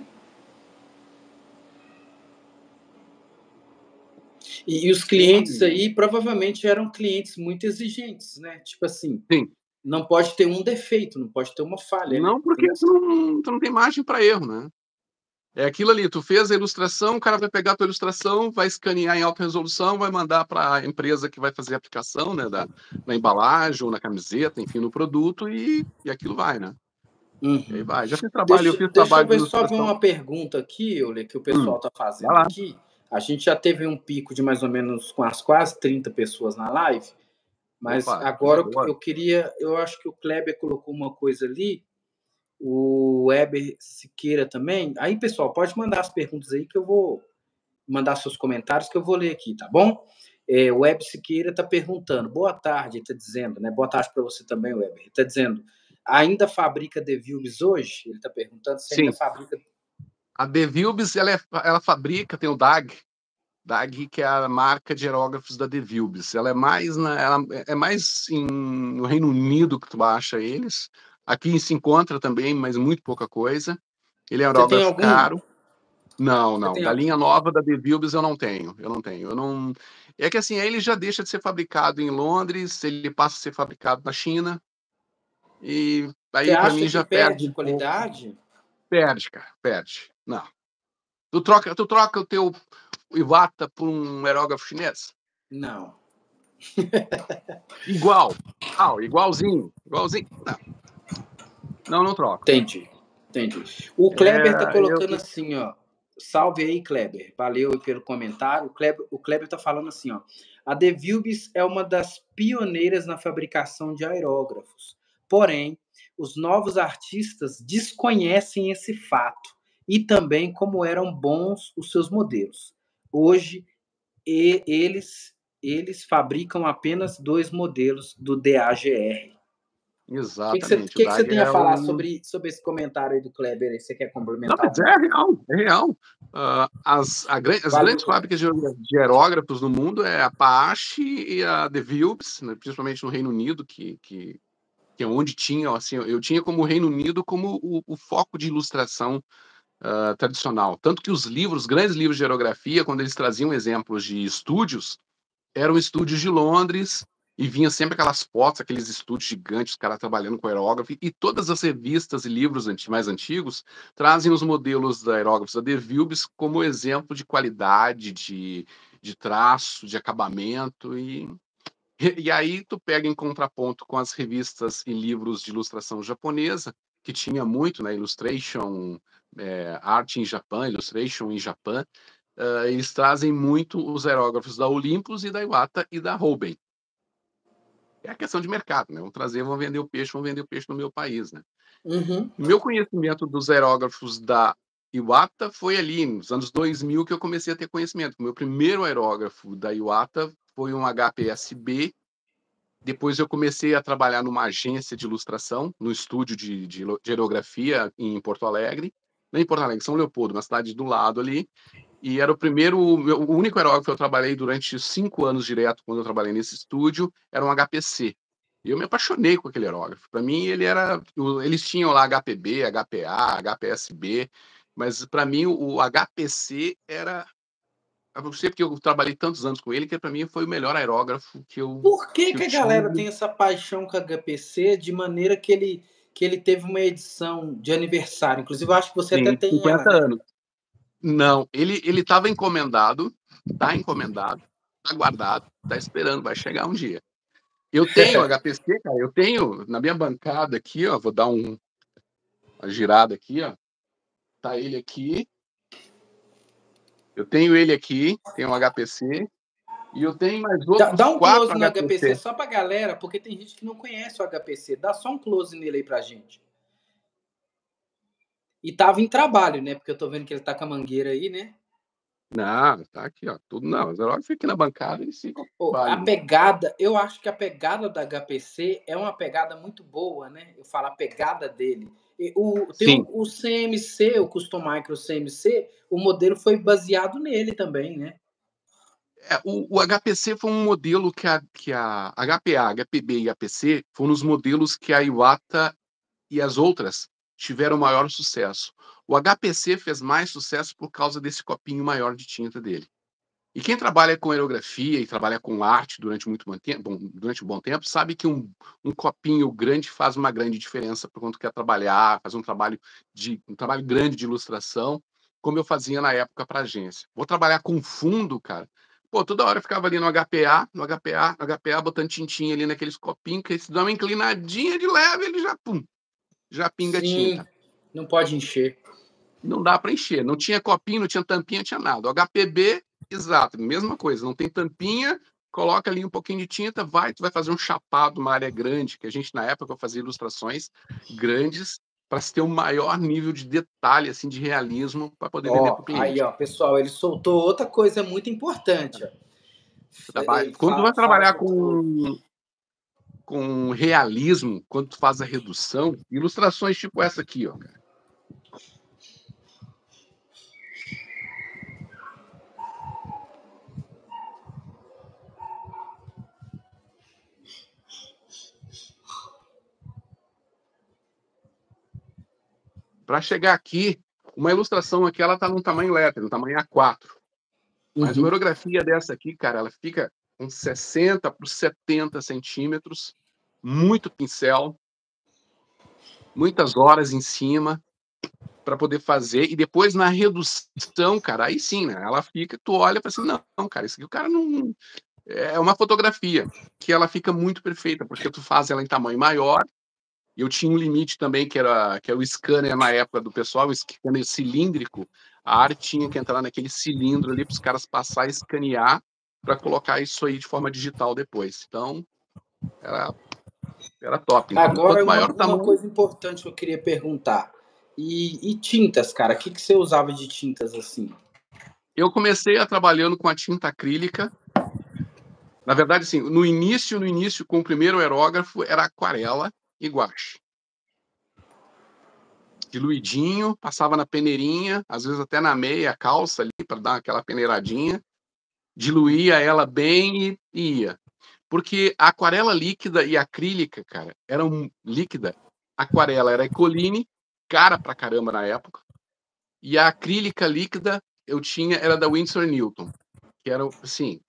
E, e os clientes aí provavelmente eram clientes muito exigentes, né? Tipo assim. Sim. Não pode ter um defeito, não pode ter uma falha. Né? Não, né? porque tu não, tu não tem margem para erro, né? É aquilo ali, tu fez a ilustração, o cara vai pegar a tua ilustração, vai escanear em alta resolução, vai mandar para a empresa que vai fazer a aplicação, né, da, na embalagem ou na camiseta, enfim, no produto e, e aquilo vai, né? Uhum. E aí vai. Já fiz trabalho, deixa, eu fiz deixa trabalho. Eu ver só uma pergunta aqui, Olê, que o pessoal está hum, fazendo aqui. A gente já teve um pico de mais ou menos com as quase 30 pessoas na live, mas Opa, agora eu, eu queria, eu acho que o Kleber colocou uma coisa ali, o Weber Siqueira também. Aí, pessoal, pode mandar as perguntas aí que eu vou mandar seus comentários que eu vou ler aqui, tá bom? É, o Weber Siqueira está perguntando, boa tarde, ele está dizendo, né? Boa tarde para você também, Weber. Ele está dizendo, ainda fabrica Devilbes hoje? Ele está perguntando se Sim. ainda fabrica. A Devilbes, ela, é, ela fabrica, tem o DAG, DAG, que é a marca de aerógrafos da Devilbes. Ela é mais na, ela é mais em, no Reino Unido que tu acha eles. Aqui se encontra também, mas muito pouca coisa. Ele é aerógrafo caro. Não, não. Da linha nova da Devilbes eu não tenho. Eu não tenho. Eu não. É que assim, ele já deixa de ser fabricado em Londres, ele passa a ser fabricado na China. E aí para mim já perde, perde qualidade. Perde, cara, perde. Não. Tu troca, tu troca o teu Iwata por um aerógrafo chinês? Não. Igual. Ah, igualzinho. Igualzinho. Não. Não, não troca. Entendi. Entendi. O Kleber é, tá colocando eu... assim, ó. Salve aí, Kleber. Valeu pelo comentário. O Kleber, o Kleber tá falando assim, ó. A Devilbes é uma das pioneiras na fabricação de aerógrafos. Porém, os novos artistas desconhecem esse fato e também como eram bons os seus modelos. Hoje, eles, eles fabricam apenas dois modelos do DAGR. Exatamente. O que, que, que, você tem a falar um... sobre, sobre esse comentário aí do Kleber? Aí? Você quer complementar? Não, mas é real, é real. Uh, as, a, as vale grandes fábricas de, de, aerógrafos no mundo é a Paache e a De Vilbes, né, principalmente no Reino Unido, que, que, que é onde tinha, assim, eu tinha como Reino Unido como o, o foco de ilustração uh, tradicional. Tanto que os livros, grandes livros de aerografia, quando eles traziam exemplos de estúdios, eram estúdios de Londres, e vinha sempre aquelas fotos, aqueles estúdios gigantes, os caras trabalhando com aerógrafo, e todas as revistas e livros mais antigos trazem os modelos da aerógrafos da De Vilbes como exemplo de qualidade, de, de traço, de acabamento, e, e aí tu pega em contraponto com as revistas e livros de ilustração japonesa, que tinha muito, né, Illustration, é, Art em Japão, Illustration em Japão, uh, eles trazem muito os aerógrafos da Olympus e da Iwata e da Rouben é a questão de mercado, né? Vão trazer, vão vender o peixe, vão vender o peixe no meu país, né? Uhum. Meu conhecimento dos aerógrafos da Iwata foi ali nos anos 2000 que eu comecei a ter conhecimento. O meu primeiro aerógrafo da Iwata foi um HPSB. Depois eu comecei a trabalhar numa agência de ilustração, no estúdio de, de, de aerografia em Porto Alegre. Não em Porto Alegre, São Leopoldo, uma cidade do lado ali. E era o primeiro, o único aerógrafo que eu trabalhei durante cinco anos direto, quando eu trabalhei nesse estúdio, era um HPC. E eu me apaixonei com aquele aerógrafo. Para mim, ele era. Eles tinham lá HPB, HPA, HPSB, mas para mim o HPC era. Eu sei porque eu trabalhei tantos anos com ele, que para mim foi o melhor aerógrafo que eu. Por que, que, que a galera tem essa paixão com HPC de maneira que ele, que ele teve uma edição de aniversário? Inclusive, eu acho que você Sim, até tem. 50 ela, anos. Não, ele ele estava encomendado, tá encomendado, tá guardado, tá esperando, vai chegar um dia. Eu tenho <laughs> HPC, cara, eu tenho na minha bancada aqui, ó, vou dar um, uma girada aqui, ó. Tá ele aqui. Eu tenho ele aqui, tem um HPC, e eu tenho mais outros dá, dá um close no HPC. HPC só pra galera, porque tem gente que não conhece o HPC. Dá só um close nele aí pra gente. E tava em trabalho, né? Porque eu tô vendo que ele tá com a mangueira aí, né? Não, tá aqui, ó. Tudo não. Mas agora fica aqui na bancada e se. a pegada, eu acho que a pegada da HPC é uma pegada muito boa, né? Eu falo a pegada dele. O, tem o, o, CMC, o Custom Micro CMC, o modelo foi baseado nele também, né? É, o, o, HPC foi um modelo que a, que a HPA, HPB e APC foram os modelos que a Iwata e as outras tiveram maior sucesso. O HPC fez mais sucesso por causa desse copinho maior de tinta dele. E quem trabalha com aerografia e trabalha com arte durante muito bom tempo, bom, durante um bom tempo, sabe que um, um copinho grande faz uma grande diferença para quando quer trabalhar, fazer um trabalho de um trabalho grande de ilustração, como eu fazia na época para agência. Vou trabalhar com fundo, cara. Pô, toda hora eu ficava ali no HPA, no HPA, no HPA, botando tintinha ali naqueles copinhos, que se dá uma inclinadinha de leve, ele já pum, já pinga Sim, tinta. Não pode encher. Não dá para encher. Não tinha copinho, não tinha tampinha, não tinha nada. O HPB Exato, mesma coisa. Não tem tampinha, coloca ali um pouquinho de tinta, vai, tu vai fazer um chapado, uma área grande, que a gente na época fazia ilustrações grandes para se ter um maior nível de detalhe, assim, de realismo para poder ó, vender para o cliente. Aí, ó, pessoal, ele soltou outra coisa muito importante. Quando tu vai trabalhar com, com realismo, quando tu faz a redução, ilustrações tipo essa aqui, ó, cara. Para chegar aqui, uma ilustração aqui, ela tá no tamanho letra, no tamanho A4. Mas uhum. uma orografia dessa aqui, cara, ela fica com 60 por 70 centímetros, muito pincel, muitas horas em cima para poder fazer e depois na redução, cara, aí sim, né? Ela fica, tu olha para assim, não, não, cara, isso aqui o cara não é uma fotografia que ela fica muito perfeita porque tu faz ela em tamanho maior e eu tinha um limite também, que era, que era o scanner na época do pessoal, o scanner cilíndrico. A arte tinha que entrar naquele cilindro ali para os caras passar e escanear para colocar isso aí de forma digital depois. Então, era, era top. Né? Agora, uma, tamanho... uma coisa importante que eu queria perguntar. E, e tintas, cara? O que, que você usava de tintas assim? Eu comecei a trabalhando com a tinta acrílica. Na verdade, assim, no início, no início, com o primeiro aerógrafo, era aquarela e guache. Diluidinho, passava na peneirinha, às vezes até na meia calça ali para dar aquela peneiradinha. Diluía ela bem e, ia. Porque a aquarela líquida e acrílica, cara, eram líquida. A aquarela era Ecoline, cara pra caramba na época. E a acrílica líquida eu tinha era da Winsor Newton, que era assim,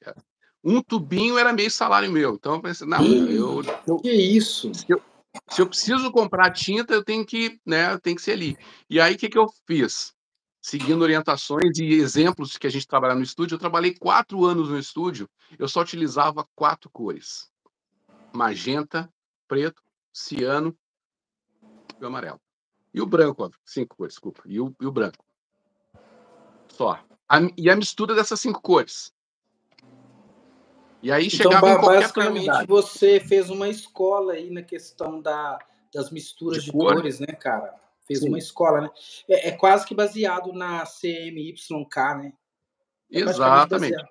um tubinho era meio salário meu. Então eu pensei, não, eu, eu que isso? Eu, se eu preciso comprar tinta, eu tenho que, né, tem que ser ali. E aí, o que, que eu fiz? Seguindo orientações e exemplos que a gente trabalha no estúdio, eu trabalhei quatro anos no estúdio, eu só utilizava quatro cores: magenta, preto, ciano e amarelo. E o branco, ó, cinco cores, desculpa. E o, e o branco. Só. A, e a mistura dessas cinco cores. E aí então, chegava qualquer basicamente você fez uma escola aí na questão da, das misturas de, de cor. cores, né, cara? Fez Sim. uma escola, né? É, é, quase que baseado na CMYK, né? É Exatamente.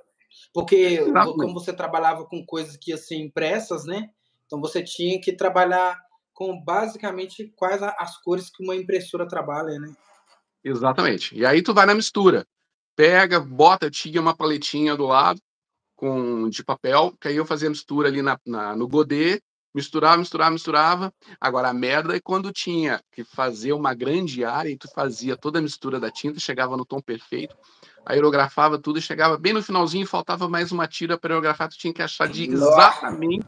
Porque Exatamente. como você trabalhava com coisas que iam ser impressas, né? Então você tinha que trabalhar com basicamente quais as cores que uma impressora trabalha, né? Exatamente. E aí tu vai na mistura. Pega, bota, tinha uma paletinha do lado, com de papel, que aí eu fazia mistura ali na, na, no godê, misturava, misturava, misturava. Agora, a merda é quando tinha que fazer uma grande área e tu fazia toda a mistura da tinta, chegava no tom perfeito, aerografava tudo e chegava bem no finalzinho, faltava mais uma tira para aerografar, tu tinha que achar de exatamente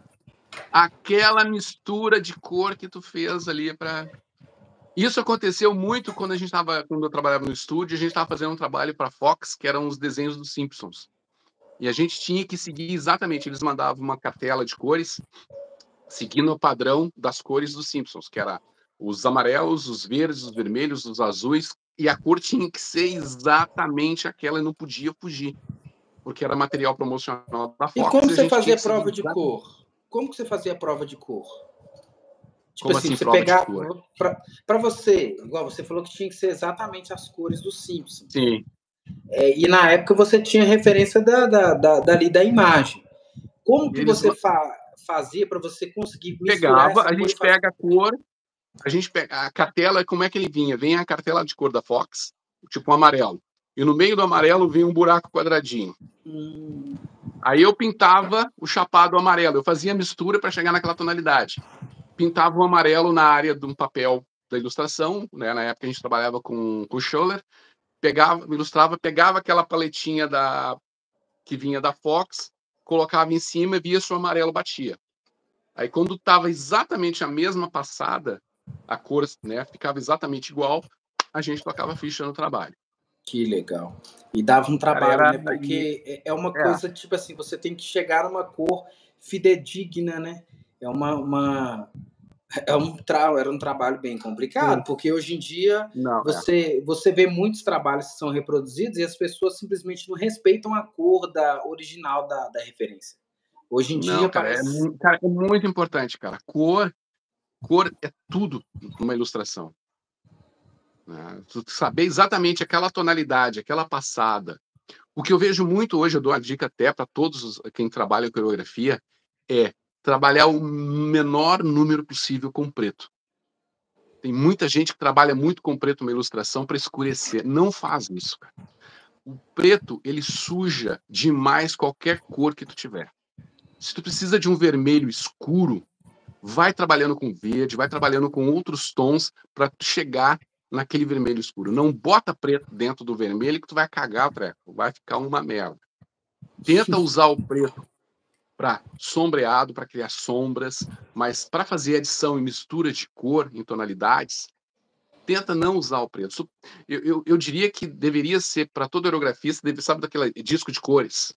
aquela mistura de cor que tu fez ali para isso aconteceu muito quando a gente estava, quando eu trabalhava no estúdio, a gente estava fazendo um trabalho para Fox, que eram os desenhos dos Simpsons. E a gente tinha que seguir exatamente, eles mandavam uma cartela de cores, seguindo o padrão das cores dos Simpsons, que era os amarelos, os verdes, os vermelhos, os azuis, e a cor tinha que ser exatamente aquela e não podia fugir, porque era material promocional da Fox. E como você fazia prova de cor? Como que você fazia prova de cor? Tipo como assim, assim você pegar para você, igual você falou que tinha que ser exatamente as cores dos Simpsons. Sim. É, e na época você tinha referência da, da, da, dali da imagem. Como que Eles... você fa fazia para você conseguir Pegava, a gente pega a cor, a gente pega a cartela, como é que ele vinha? Vem a cartela de cor da Fox, tipo um amarelo. E no meio do amarelo vinha um buraco quadradinho. Hum. Aí eu pintava o chapado amarelo, eu fazia mistura para chegar naquela tonalidade. Pintava o amarelo na área de um papel da ilustração, né? Na época a gente trabalhava com, com Scholler, pegava, ilustrava, pegava aquela paletinha da que vinha da Fox, colocava em cima e via se o amarelo batia. Aí quando estava exatamente a mesma passada, a cor né, ficava exatamente igual, a gente tocava ficha no trabalho. Que legal. E dava um trabalho, Era, né? Porque e... é uma é. coisa, tipo assim, você tem que chegar numa cor fidedigna, né? É uma, uma É um tra... Era um trabalho bem complicado, Sim. porque hoje em dia não, é. você, é. você vê muitos trabalhos que são reproduzidos e as pessoas simplesmente não respeitam a cor da original da, da referência. Hoje em não, dia cara, é parece... é, cara, é muito importante, cara. Cor, cor é tudo numa ilustração. Né? Saber exatamente aquela tonalidade, aquela passada. O que eu vejo muito hoje, eu dou uma dica até para todos quem trabalha em coreografia, é trabalhar o menor número possível com preto. Tem muita gente que trabalha muito com preto uma ilustração para escurecer. Não faz isso, cara. O preto, ele suja demais qualquer cor que tu tiver. Se tu precisa de um vermelho escuro, vai trabalhando com verde, vai trabalhando com outros tons para chegar naquele vermelho escuro. Não bota preto dentro do vermelho que tu vai cagar o treco, vai ficar uma merda. Tenta usar o preto para sombreado, para criar sombras, mas para fazer adição e mistura de cor em tonalidades, tenta não usar o preto. Eu, eu, eu diria que deveria ser para todo aerografista, sabe daquele disco de cores?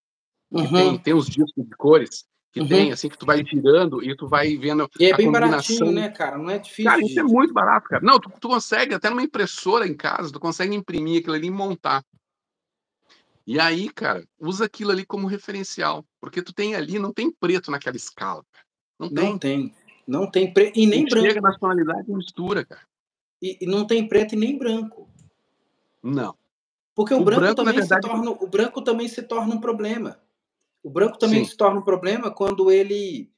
Uhum. Tem, tem os discos de cores que uhum. tem, assim, que tu vai tirando e tu vai vendo e é bem baratinho, né, cara? Não é difícil. Cara, isso é muito barato, cara. Não, tu, tu consegue, até numa impressora em casa, tu consegue imprimir aquilo ali e montar. E aí, cara, usa aquilo ali como referencial, porque tu tem ali, não tem preto naquela escala. Não tem. Não tem. Não tem preto e nem branco. Chega na tonalidade e mistura, cara. E, e, não tem preto e nem branco. Não. Porque o, o branco, branco também verdade... se torna, o branco também se torna um problema. O branco também Sim. se torna um problema quando ele.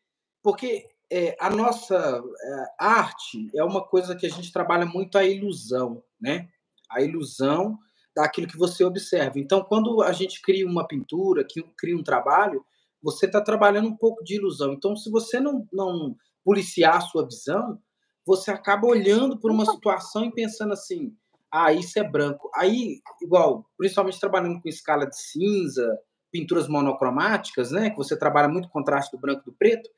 Porque é, a nossa é, arte é uma coisa que a gente trabalha muito a ilusão, né? A ilusão daquilo que você observa. Então, quando a gente cria uma pintura, cria um trabalho, você está trabalhando um pouco de ilusão. Então, se você não, não policiar a sua visão, você acaba olhando por uma situação e pensando assim: ah, isso é branco. Aí, igual, principalmente trabalhando com escala de cinza, pinturas monocromáticas, né, que você trabalha muito o contraste do branco e do preto,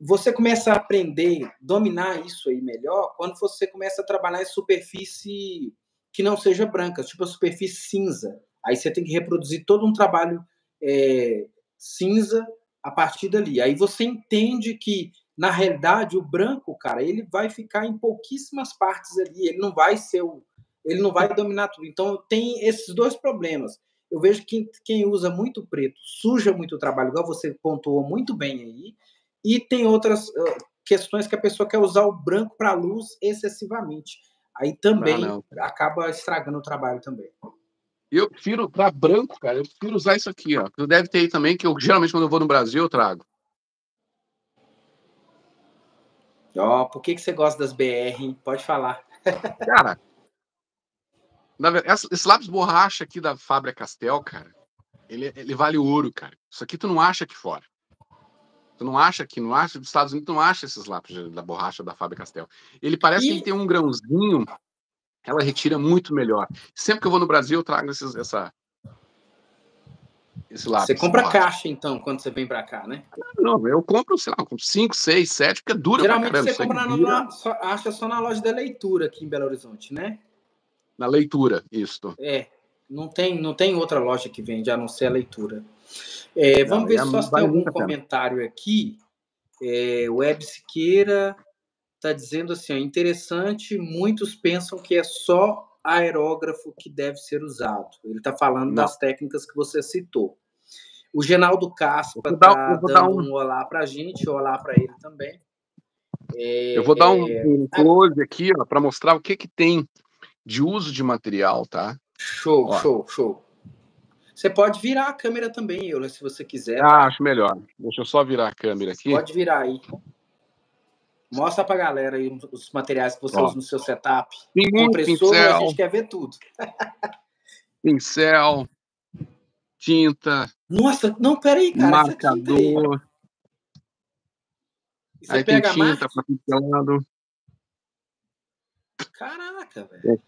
você começa a aprender, dominar isso aí melhor quando você começa a trabalhar em superfície que não seja branca, tipo a superfície cinza. Aí você tem que reproduzir todo um trabalho é, cinza a partir dali. Aí você entende que, na realidade, o branco, cara, ele vai ficar em pouquíssimas partes ali, ele não vai ser o. Ele não vai dominar tudo. Então tem esses dois problemas eu vejo que quem usa muito preto suja muito o trabalho, igual você pontuou muito bem aí, e tem outras uh, questões que a pessoa quer usar o branco para a luz excessivamente. Aí também não, não. acaba estragando o trabalho também. Eu prefiro para branco, cara, eu prefiro usar isso aqui, ó. Tu deve ter aí também, que eu geralmente quando eu vou no Brasil eu trago. Ó, oh, por que, que você gosta das BR, hein? Pode falar. <laughs> Cara, na verdade, esse lápis borracha aqui da Fábria Castel, cara, ele, ele vale ouro, cara. Isso aqui tu não acha aqui fora. Tu não acha aqui, não acha dos Estados Unidos, não acha esses lápis da borracha da Fábria Castel. Ele parece e... que ele tem um grãozinho, ela retira muito melhor. Sempre que eu vou no Brasil, eu trago esses, essa, esse lápis. Você compra caixa, então, quando você vem para cá, né? Não, eu compro, sei lá, compro 5, 6, 7, porque é dura Geralmente caramba. você compra na, na, só, acha só na loja da leitura aqui em Belo Horizonte, né? Na leitura, isto. É, não tem, não tem outra loja que vende a não ser a leitura. É, vamos não, ver é só se tem algum comentário aqui. É, o Web Siqueira está dizendo assim: ó, interessante, muitos pensam que é só aerógrafo que deve ser usado. Ele está falando não. das técnicas que você citou. O Genaldo Caspa está dando um... um olá para a gente, olá para ele também. É, eu vou dar um, é, um close aqui para mostrar o que, que tem de uso de material, tá? Show, Ó. show, show. Você pode virar a câmera também, Euler, se você quiser. Ah, acho melhor. Deixa eu só virar a câmera aqui. Pode virar aí. Mostra pra galera aí os materiais que você Ó. usa no seu setup. Compressor, pincel, a gente quer ver tudo. pincel, tinta. Nossa, não, peraí, cara. Marcador. Você aí pega tem tinta para pincelado. Caraca, velho.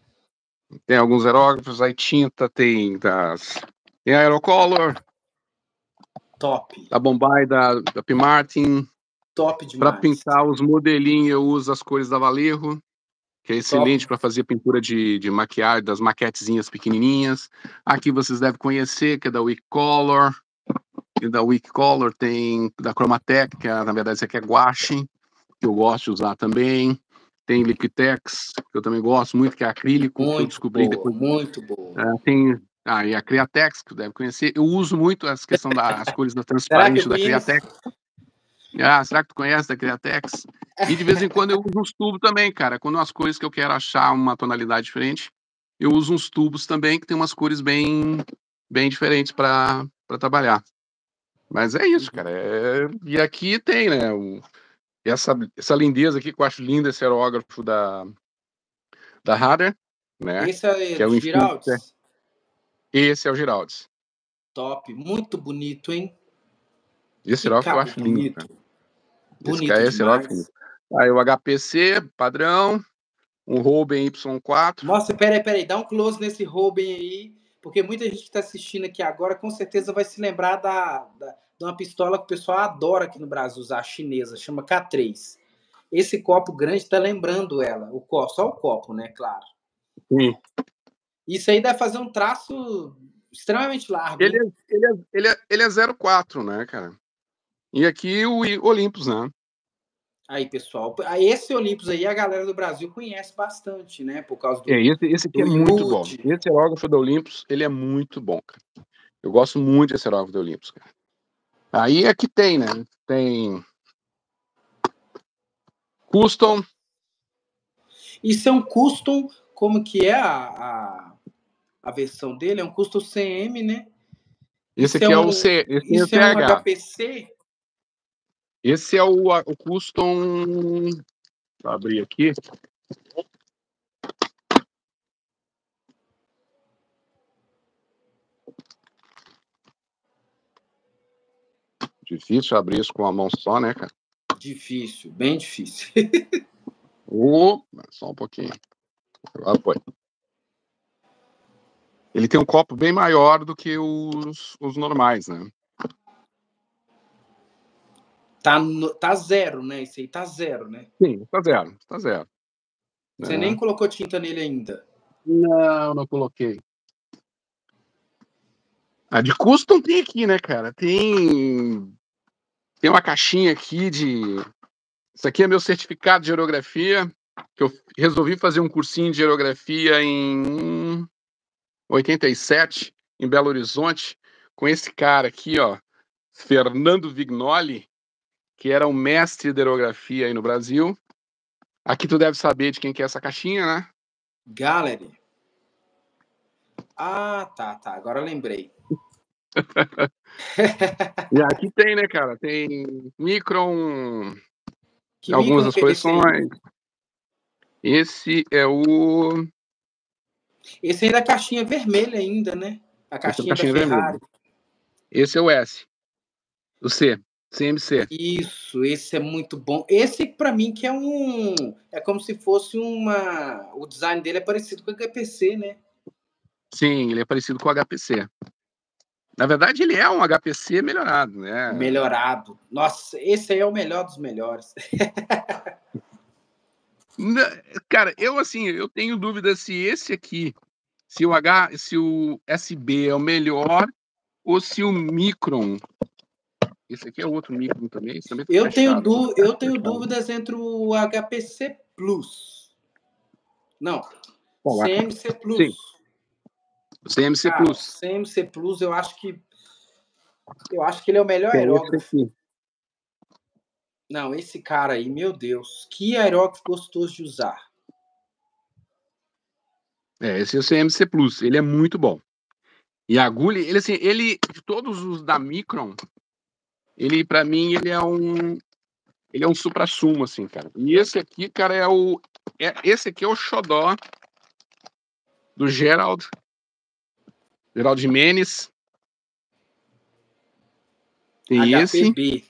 Tem alguns aerógrafos, aí tinta, tem das. Tem Aerocolor. Top. A Bombay da, da P. Martin. Top demais. Para pintar os modelinhos, eu uso as cores da Valerro, que é excelente para fazer pintura de, de maquiagem, das maquetezinhas pequenininhas. Aqui vocês devem conhecer, que é da Week Color. E da Week Color tem da Chromatec, que é, na verdade isso aqui é guache. que eu gosto de usar também. Tem Liquitex, que eu também gosto muito, que é acrílico, muito que eu descobri boa, depois. Muito bom. É, tem ah, e a Criatex, que tu deve conhecer. Eu uso muito essa questão das cores da <laughs> transparência da Criatex. Ah, será que tu conhece da Criatex? E de vez em quando eu uso uns tubos também, cara. Quando as cores que eu quero achar uma tonalidade diferente, eu uso uns tubos também que tem umas cores bem, bem diferentes para trabalhar. Mas é isso, cara. É... E aqui tem, né? O... Essa, essa lindeza aqui que eu acho linda, esse aerógrafo da, da Hader, né? Esse é, que é o Giraldes. Esse é o Giraldes. Top, muito bonito, hein? Esse aerógrafo eu acho lindo. Cara. Bonito esse, esse aerógrafo. Aí o HPC, padrão, um Ruben Y4. Nossa, peraí, peraí, dá um close nesse Ruben aí, porque muita gente que está assistindo aqui agora com certeza vai se lembrar da, da, de uma pistola que o pessoal adora aqui no Brasil usar, a chinesa, chama K3. Esse copo grande está lembrando ela, o copo, só o copo, né, claro. Sim. Isso aí deve fazer um traço extremamente largo. Ele, é, ele, é, ele, é, ele é 04, né, cara? E aqui o Olympus, né? Aí, pessoal, esse Olympus aí a galera do Brasil conhece bastante, né? Por causa do. É, esse, esse aqui é muito bom. Esse aerógrafo do Olympus, ele é muito bom, cara. Eu gosto muito desse aerógrafo do Olympus, cara. Aí aqui tem, né? Tem. Custom. Isso é um custom, como que é a, a, a versão dele? É um custom CM, né? Esse aqui é, é um, o C. Esse isso é, é um HPC? Esse é o, o custom. Vou abrir aqui. Difícil abrir isso com a mão só, né, cara? Difícil, bem difícil. <laughs> oh, só um pouquinho. Agora foi. Ele tem um copo bem maior do que os, os normais, né? Tá, no, tá zero, né? Esse aí tá zero, né? Sim, tá zero, tá zero. Você é. nem colocou tinta nele ainda? Não, não coloquei. A de custom tem aqui, né, cara? Tem. Tem uma caixinha aqui de. Isso aqui é meu certificado de aerografia, que eu resolvi fazer um cursinho de aerografia em 87, em Belo Horizonte, com esse cara aqui, ó, Fernando Vignoli, que era um mestre de aerografia aí no Brasil. Aqui tu deve saber de quem que é essa caixinha, né? Gallery. Ah, tá, tá. Agora lembrei. <laughs> e aqui tem, né, cara? Tem Micron, que algumas das coleções. Esse é o. Esse aí é da caixinha vermelha ainda, né? A caixinha, é a caixinha. Vermelha. Esse é o S. O C. CMC. Isso, esse é muito bom. Esse, para mim, que é um. É como se fosse uma. O design dele é parecido com o HPC, né? Sim, ele é parecido com o HPC. Na verdade, ele é um HPC melhorado, né? Melhorado. Nossa, esse aí é o melhor dos melhores. <laughs> Cara, eu assim, eu tenho dúvida se esse aqui, se o H, se o SB é o melhor ou se o Micron esse aqui é outro micro também. também tá eu, tenho du eu tenho dúvidas entre o HPC Plus. Não. Bom, CMC Plus. Sim. CMC Plus. CMC Plus, eu acho que. Eu acho que ele é o melhor aerógrafo. Não, esse cara aí, meu Deus, que aerógrafo gostoso de usar. É, esse é o CMC Plus, ele é muito bom. E a agulha, ele assim, ele de todos os da Micron, ele para mim ele é um ele é um supra-sumo assim, cara. E esse aqui, cara, é o é, esse aqui é o xodó do Gerald Gerald Jimenez. Tem HPB. esse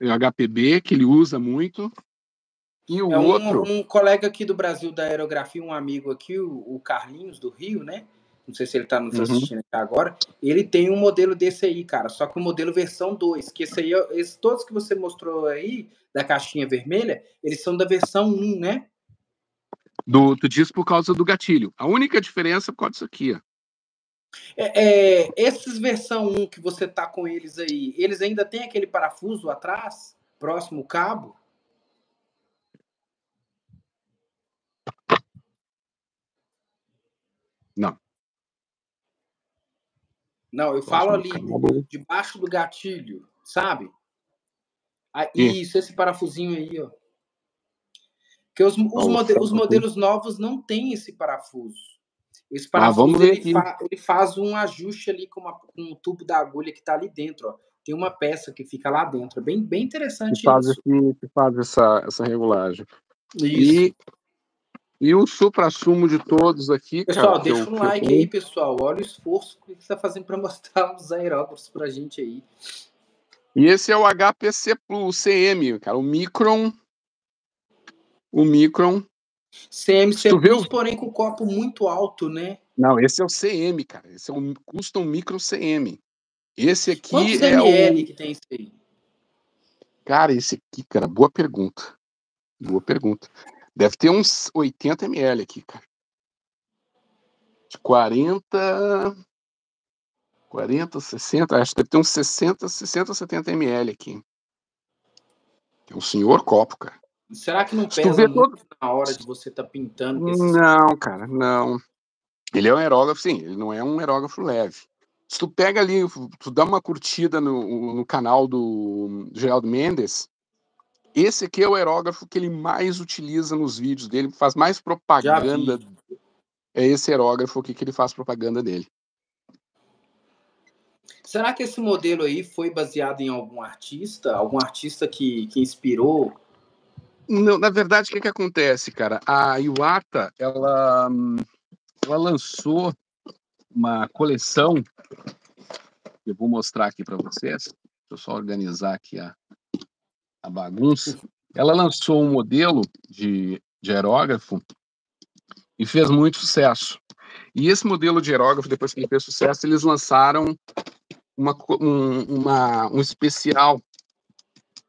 HPB que ele usa muito. E o é um, outro. Um colega aqui do Brasil da aerografia, um amigo aqui, o, Carlinhos do Rio, né? não sei se ele está nos uhum. assistindo aqui agora, ele tem um modelo desse aí, cara, só que o modelo versão 2, que esse aí, esses, todos que você mostrou aí, da caixinha vermelha, eles são da versão 1, né? Do, tu diz por causa do gatilho. A única diferença é por causa disso aqui, ó. É, é, esses versão 1 que você tá com eles aí, eles ainda tem aquele parafuso atrás, próximo ao cabo? Não. Não, eu falo ali, debaixo do gatilho, sabe? Ah, isso, esse parafusinho aí, ó. Porque os, os, mode, os modelos novos não têm esse parafuso. Esse parafuso, ah, vamos ver ele, fa ele, faz um ajuste ali com, uma, com um tubo da agulha que está ali dentro, ó. Tem uma peça que fica lá dentro. É bem, bem interessante que faz isso. que faz essa, essa regulagem. Isso. E e o supra-sumo de todos aqui, pessoal, cara, deixa um like aí, pessoal. Olha o esforço que está fazendo para <laughs> mostrar os aerógrafos para a gente aí. E esse é o HPC Plus CM, cara, o Micron. O Micron. CMC Plus, viu? porém com o copo muito alto, né? Não, esse é o CM, cara. Esse é o Custom Micro CM. Esse aqui Quantos é ml o... que tem isso aí? Cara, esse aqui, cara, boa pergunta. Boa pergunta. Deve ter uns 80 ml aqui, cara. De 40. 40, 60, acho que deve ter uns 60, 60, 70 ml aqui. É um senhor copo, cara. Será que não pesa todo... na hora de você estar tá pintando? Não, cara, não. Ele é um aerógrafo, sim, ele não é um aerógrafo leve. Se tu pega ali, tu dá uma curtida no, no canal do Geraldo Mendes, esse aqui é o aerógrafo que ele mais utiliza nos vídeos dele, faz mais propaganda. É esse aerógrafo aqui que ele faz propaganda dele. Será que esse modelo aí foi baseado em algum artista? Algum artista que, que inspirou? Não, na verdade, o que, que acontece, cara? A Iwata, ela, ela lançou uma coleção. Eu vou mostrar aqui para vocês. Deixa eu só organizar aqui a, a bagunça, ela lançou um modelo de, de aerógrafo e fez muito sucesso. E esse modelo de aerógrafo, depois que ele fez sucesso, eles lançaram uma, um, uma, um especial,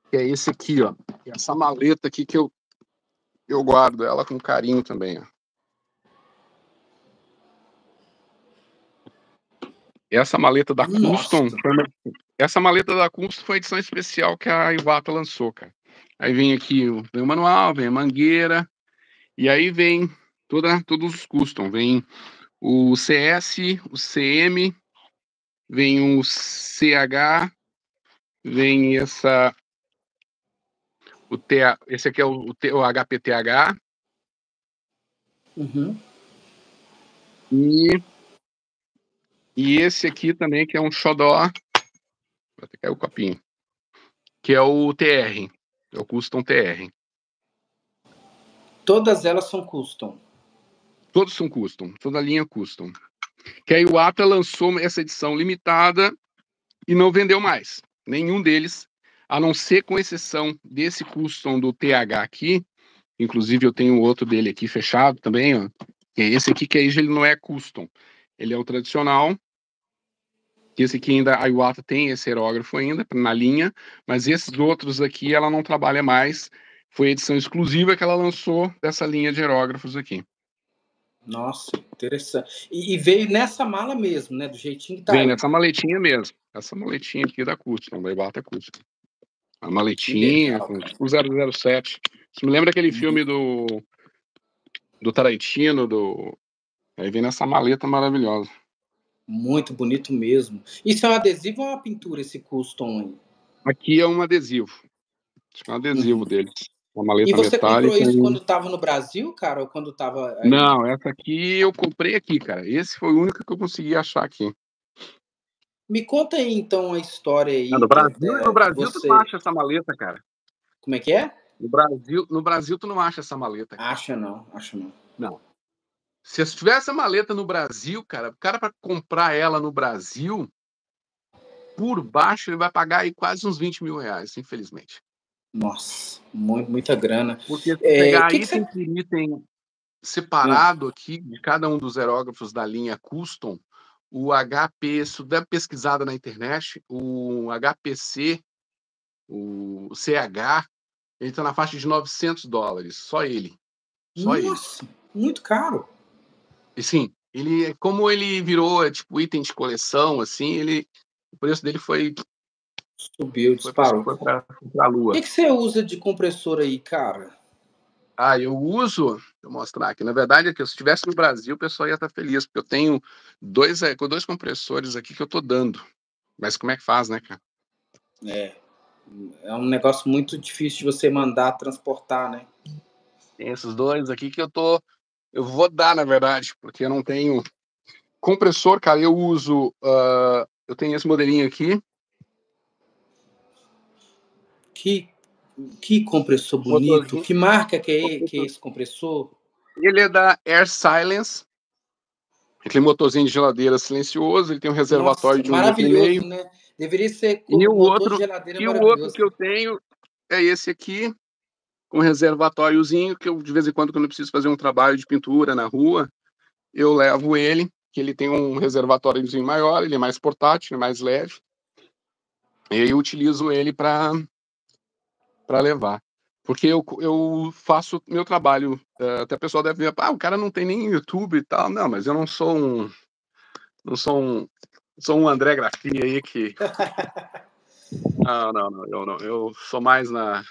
que é esse aqui, ó. Essa maleta aqui que eu, eu guardo ela com carinho também, ó. Essa maleta da Custom, essa maleta da Custom foi a edição especial que a Iwata lançou, cara. Aí vem aqui vem o manual, vem a mangueira, e aí vem toda, todos os custom. Vem o CS, o CM, vem o CH, vem essa. O T, esse aqui é o, o, o HPTH. Uhum. E e esse aqui também, que é um xodó. Vai até cair o copinho. Que é o TR. É o Custom TR. Todas elas são custom. Todos são custom. Toda a linha custom. Que a Iwata lançou essa edição limitada e não vendeu mais. Nenhum deles, a não ser com exceção desse custom do TH aqui. Inclusive eu tenho outro dele aqui fechado também, ó. Que é esse aqui que aí ele não é custom. Ele é o tradicional esse aqui ainda, a Iwata tem esse aerógrafo ainda na linha, mas esses outros aqui ela não trabalha mais. Foi a edição exclusiva que ela lançou dessa linha de aerógrafos aqui. Nossa, interessante. E, e, veio nessa mala mesmo, né? Do jeitinho que tá. Veio aí. nessa maletinha mesmo. Essa maletinha aqui da Custom, da Iwata Custom. A maletinha, legal, tipo 007. Isso me lembra aquele uhum. filme do, do Tarantino, do... Aí vem nessa maleta maravilhosa. Muito bonito mesmo. Isso é um adesivo ou uma pintura, esse custom aí? Aqui é um adesivo. É um adesivo uhum. deles. Uma maleta e você metálica. comprou isso quando estava no Brasil, cara? Ou quando estava. Não, essa aqui eu comprei aqui, cara. Esse foi o único que eu consegui achar aqui. Me conta aí, então, a história aí. no Brasil, é, no Brasil você... tu não acha essa maleta, cara. Como é que é? No Brasil, no Brasil tu não acha essa maleta. Cara. Acha não, acho não. Não. Se tivesse a maleta no Brasil, cara, o cara para comprar ela no Brasil, por baixo ele vai pagar aí quase uns 20 mil reais, infelizmente. Nossa, muito, muita grana. Porque se é, pegar que item que você... item separado hum. aqui de cada um dos aerógrafos da linha Custom, o HP, se der pesquisada na internet, o HPC, o CH, ele está na faixa de 900 dólares, só ele. Só Nossa, ele. muito caro. Sim, ele, como ele virou tipo item de coleção, assim, ele, o preço dele foi subiu, disparou. Foi para a lua. O que, que você usa de compressor aí, cara? Ah, eu uso, deixa eu mostrar aqui. Na verdade, é que se estivesse no Brasil, o pessoal ia estar feliz, porque eu tenho dois, é, dois compressores aqui que eu estou dando. Mas como é que faz, né, cara? É. É um negócio muito difícil de você mandar transportar, né? Tem esses dois aqui que eu tô. Eu vou dar, na verdade, porque eu não tenho. Compressor, cara, eu uso. Uh, eu tenho esse modelinho aqui. Que, que compressor bonito. Que marca que é, que é esse compressor? Ele é da Air Silence. Aquele motorzinho de geladeira silencioso, ele tem um reservatório Nossa, de um maravilhoso, né? Deveria ser e o outro, e o outro que eu tenho é esse aqui, com um reservatóriozinho, que eu, de vez em quando, quando eu preciso fazer um trabalho de pintura na rua, eu levo ele, que ele tem um reservatóriozinho maior, ele é mais portátil, é mais leve, e aí eu utilizo ele para levar. Porque eu, eu faço meu trabalho, eh, até o pessoal deve ver, ah, o cara não tem nem YouTube e tal. Não, mas eu não sou um, não sou um, sou um André Grafia aí que. <laughs> não, não, não, eu não. Eu sou mais na.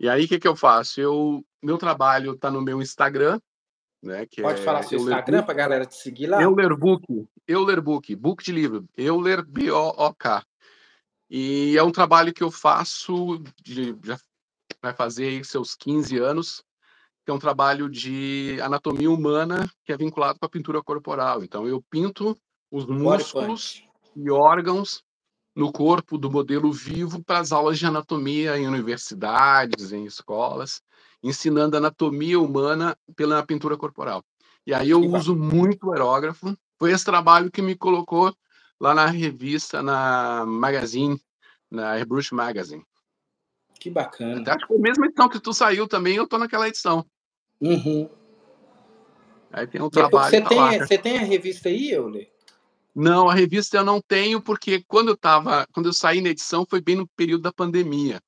E aí, o que, que eu faço? Eu, meu trabalho está no meu Instagram, né? Pode é falar seu Instagram para a galera te seguir lá? Eulerbook, Eulerbook, book de livro, Euler B-O-O-K. E é um trabalho que eu faço, de, já vai fazer seus 15 anos, que é um trabalho de anatomia humana que é vinculado com a pintura corporal. Então, eu pinto os músculos e órgãos no corpo do modelo vivo para as aulas de anatomia em universidades, em escolas, ensinando anatomia humana pela pintura corporal. E aí eu uso muito o aerógrafo. Foi esse trabalho que me colocou lá na revista, na Magazine, na Airbrush Magazine. Que bacana. Até acho que foi a mesma edição que tu saiu também, eu tô naquela edição. Uhum. Aí tem um trabalho. Você, tá tem, você tem a revista aí, Euler? Não, a revista eu não tenho, porque quando eu tava, quando eu saí na edição foi bem no período da pandemia.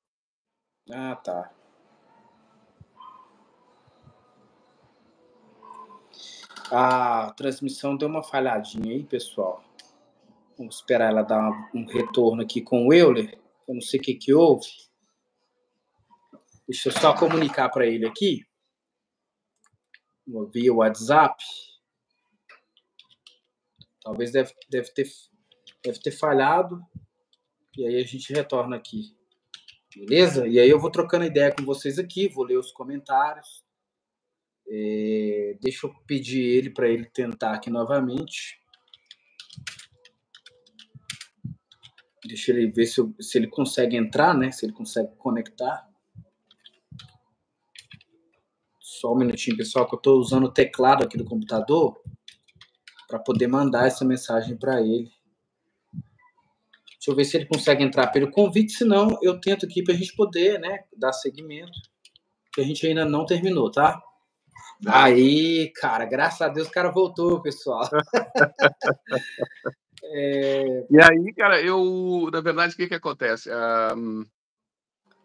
Ah, tá. A transmissão deu uma falhadinha aí, pessoal. Vamos esperar ela dar um retorno aqui com o Euler. Eu não sei o que, que houve. Deixa eu só comunicar para ele aqui. Via WhatsApp. Talvez deve, deve, ter, deve ter falhado. E aí a gente retorna aqui. Beleza? E aí eu vou trocando ideia com vocês aqui, vou ler os comentários. É, deixa eu pedir ele para ele tentar aqui novamente. Deixa ele ver se, eu, se ele consegue entrar, né? Se ele consegue conectar. Só um minutinho, pessoal, que eu estou usando o teclado aqui do computador para poder mandar essa mensagem para ele. Deixa eu ver se ele consegue entrar pelo convite, senão eu tento aqui para a gente poder, né, dar seguimento, que a gente ainda não terminou, tá? Aí, cara, graças a Deus o cara voltou, pessoal. <laughs> é... E aí, cara, eu, na verdade, o que que acontece? Um,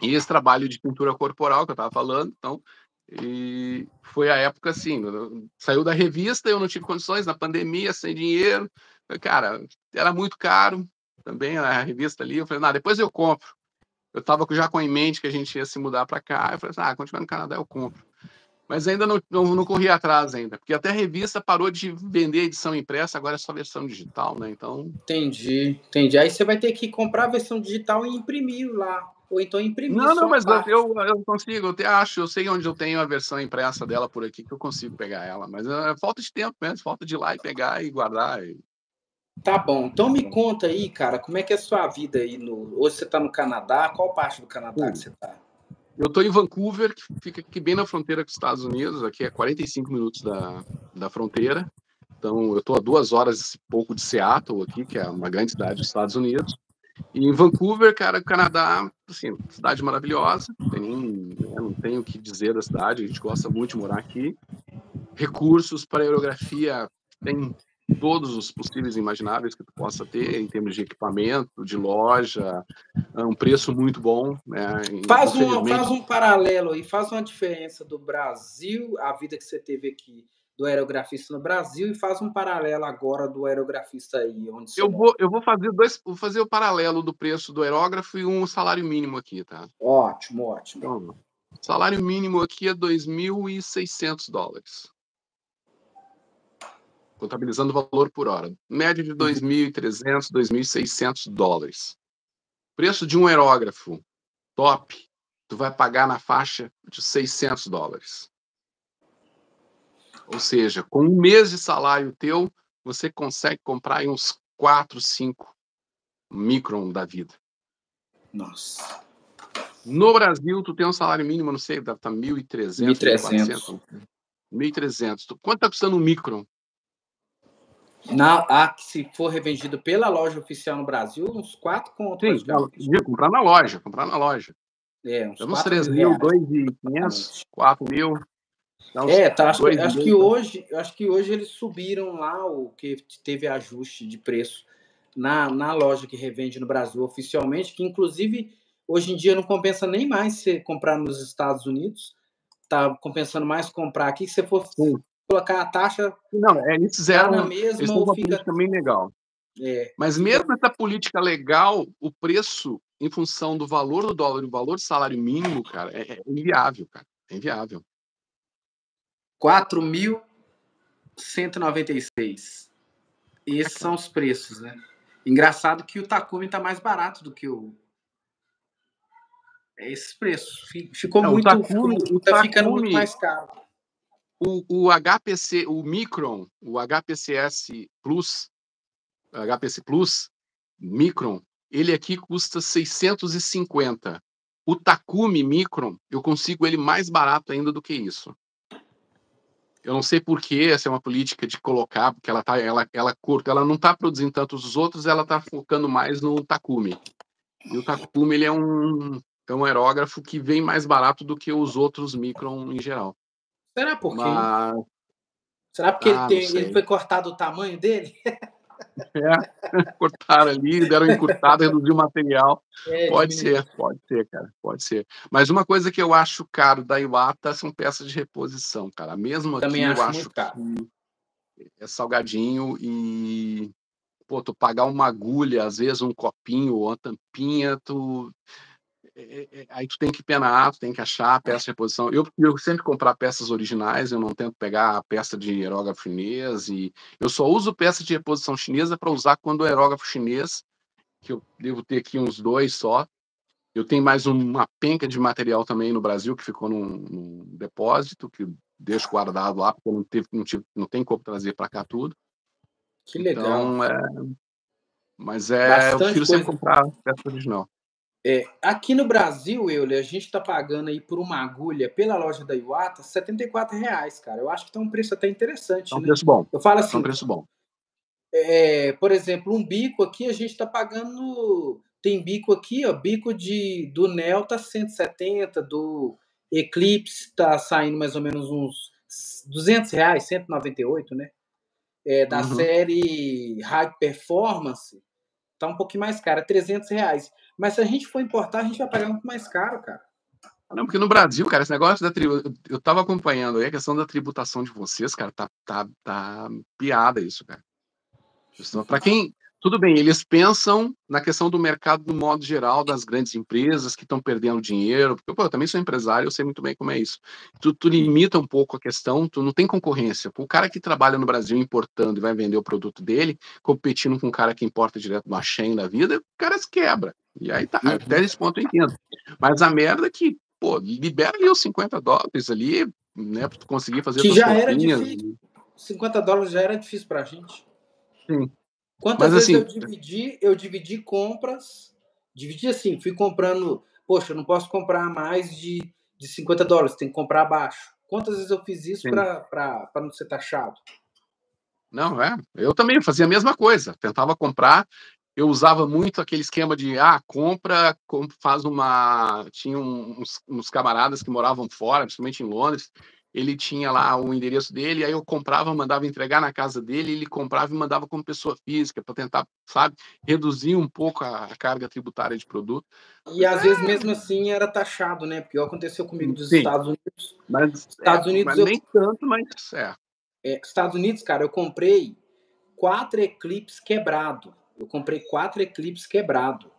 esse trabalho de pintura corporal que eu estava falando, então, e foi a época assim, saiu da revista, eu não tive condições, na pandemia, sem dinheiro. Cara, era muito caro também a revista ali. Eu falei, não, depois eu compro. Eu estava já com em mente que a gente ia se mudar para cá. Eu falei, ah, continuar no Canadá eu compro. Mas ainda não, não, não, corri atrás ainda, porque até a revista parou de vender edição impressa, agora é só versão digital, né? Então. Entendi, entendi. Aí você vai ter que comprar a versão digital e imprimir lá. Ou então imprimir. Não, não, mas eu, eu consigo, eu até acho, eu sei onde eu tenho a versão impressa dela por aqui, que eu consigo pegar ela. Mas é falta de tempo mesmo, falta de ir lá e pegar e guardar. E... Tá bom. Então me conta aí, cara, como é que é a sua vida aí no. Hoje você está no Canadá? Qual parte do Canadá hum. que você está? Eu estou em Vancouver, que fica aqui bem na fronteira com os Estados Unidos, aqui é 45 minutos da, da fronteira. Então, eu estou a duas horas e pouco de Seattle aqui, que é uma grande cidade dos Estados Unidos. E em Vancouver, cara, Canadá, assim, cidade maravilhosa, tem, né, não tenho o que dizer da cidade, a gente gosta muito de morar aqui. Recursos para aerografia, tem todos os possíveis imagináveis que tu possa ter em termos de equipamento, de loja, um preço muito bom. Né? Faz, um, faz um paralelo e faz uma diferença do Brasil, a vida que você teve aqui do aerografista no Brasil e faz um paralelo agora do aerografista aí. Onde eu, vou, eu vou fazer dois, vou fazer o paralelo do preço do aerógrafo e um salário mínimo aqui, tá? Ótimo, ótimo. Então, Salário mínimo aqui é 2.600 dólares. Contabilizando o valor por hora. Média de 2.300, uhum. 2.600 dólares. Preço de um aerógrafo top, tu vai pagar na faixa de 600 dólares. Ou seja, com um mês de salário teu, você consegue comprar uns 4, 5 micron da vida. Nossa. No Brasil, tu tem um salário mínimo, não sei, deve estar 1.300, 1.300. 1.300. Quanto está custando um micron? Na, ah, se for revendido pela loja oficial no Brasil, uns 4 contos. Sim, comprar na loja, comprar na loja. É, uns, uns 3 mil, 2.500, 4 mil. é, tá, acho, que, acho que hoje, acho que hoje eles subiram lá o que teve ajuste de preço na, na loja que revende no Brasil oficialmente, que inclusive hoje em dia não compensa nem mais você comprar nos Estados Unidos, tá compensando mais comprar aqui. Se você for Sim. Colocar a taxa. Não, é, eles fizeram na mesma, eles uma fica... política bem legal. É, Mas mesmo essa política legal, o preço em função do valor do dólar e o valor do salário mínimo, cara, é, é inviável, cara. É inviável. 4.196. Esses são os preços, né? Engraçado que o Takumi está mais barato do que o. É esses preços. Ficou muito. O Takumi, tá ficando muito mais caro. O, o HPC, o Micron, o HPCS Plus, HPC Plus, Micron, ele aqui custa 650. O Takumi Micron, eu consigo ele mais barato ainda do que isso. Eu não sei por que essa é uma política de colocar, porque ela tá, ela, ela curta, ela não está produzindo tantos os outros, ela está focando mais no Takumi. E o Takumi ele é um, é um aerógrafo que vem mais barato do que os outros Micron em geral. Será por quê? Mas... Será porque ah, ele, tem, ele foi cortado o tamanho dele? <laughs> É, <laughs> cortaram ali, deram encurtado, reduziu o material. É, pode ser, pode ser, cara, pode ser. Mas uma coisa que eu acho caro da Iwata são peças de reposição, cara. Mesmo Também aqui, acho eu acho que é salgadinho e pô, tu pagar uma agulha, às vezes um copinho ou uma tampinha, tu aí tu tem que penar, tu tem que achar a peça de reposição. Eu, eu sempre comprar peças originais, eu não tento pegar a peça de aerógrafo chinês e eu só uso peça de reposição chinesa para usar quando o aerógrafo chinês, que eu devo ter aqui uns dois só. Eu tenho mais uma penca de material também no Brasil que ficou num, num depósito que eu deixo guardado lá porque não teve, não, tive, não tem como trazer para cá tudo. Que legal. Então, é, mas é, Bastante eu prefiro sempre comprar peça original. É, aqui no Brasil, Euler, a gente está pagando aí por uma agulha pela loja da Iwata 74 reais, cara. Eu acho que tá um preço até interessante. É um né? preço bom. Eu falo assim. É um preço bom. É, por exemplo, um bico aqui a gente está pagando. Tem bico aqui, ó, bico de do Nel tá 170, do Eclipse tá saindo mais ou menos uns 200 reais, 198, né? É, da uhum. série High Performance tá um pouquinho mais cara, 300 reais. Mas se a gente for importar, a gente vai pagar muito mais caro, cara. Não, porque no Brasil, cara, esse negócio da tribo, eu tava acompanhando aí a questão da tributação de vocês, cara, tá, tá, tá piada isso, cara. Para quem, tudo bem, eles pensam na questão do mercado no modo geral, das grandes empresas que estão perdendo dinheiro, porque pô, eu também sou empresário, eu sei muito bem como é isso. Tu, tu, limita um pouco a questão, tu não tem concorrência. O cara que trabalha no Brasil importando e vai vender o produto dele, competindo com o cara que importa direto do Shein da vida, o cara se quebra. E aí tá, uhum. até esse ponto eu entendo. Mas a merda é que, pô, libera ali os 50 dólares ali, né, pra tu conseguir fazer Que já era difícil. 50 dólares já era difícil pra gente. Sim. Quantas Mas, vezes assim, eu dividi, eu dividi compras, dividi assim, fui comprando, poxa, eu não posso comprar mais de, de 50 dólares, tem que comprar abaixo. Quantas vezes eu fiz isso para não ser taxado? Não, é. Eu também fazia a mesma coisa. Tentava comprar. Eu usava muito aquele esquema de ah, compra, faz uma. Tinha uns, uns camaradas que moravam fora, principalmente em Londres, ele tinha lá o endereço dele, aí eu comprava, mandava entregar na casa dele, ele comprava e mandava como pessoa física, para tentar, sabe, reduzir um pouco a, carga tributária de produto. E às é... vezes mesmo assim era taxado, né? Porque aconteceu comigo dos Sim. Estados Unidos. Mas, Estados é, Unidos mas eu... nem tanto, mas é. é. Estados Unidos, cara, eu comprei quatro Eclipse quebrado. Eu comprei quatro Eclipse quebrado.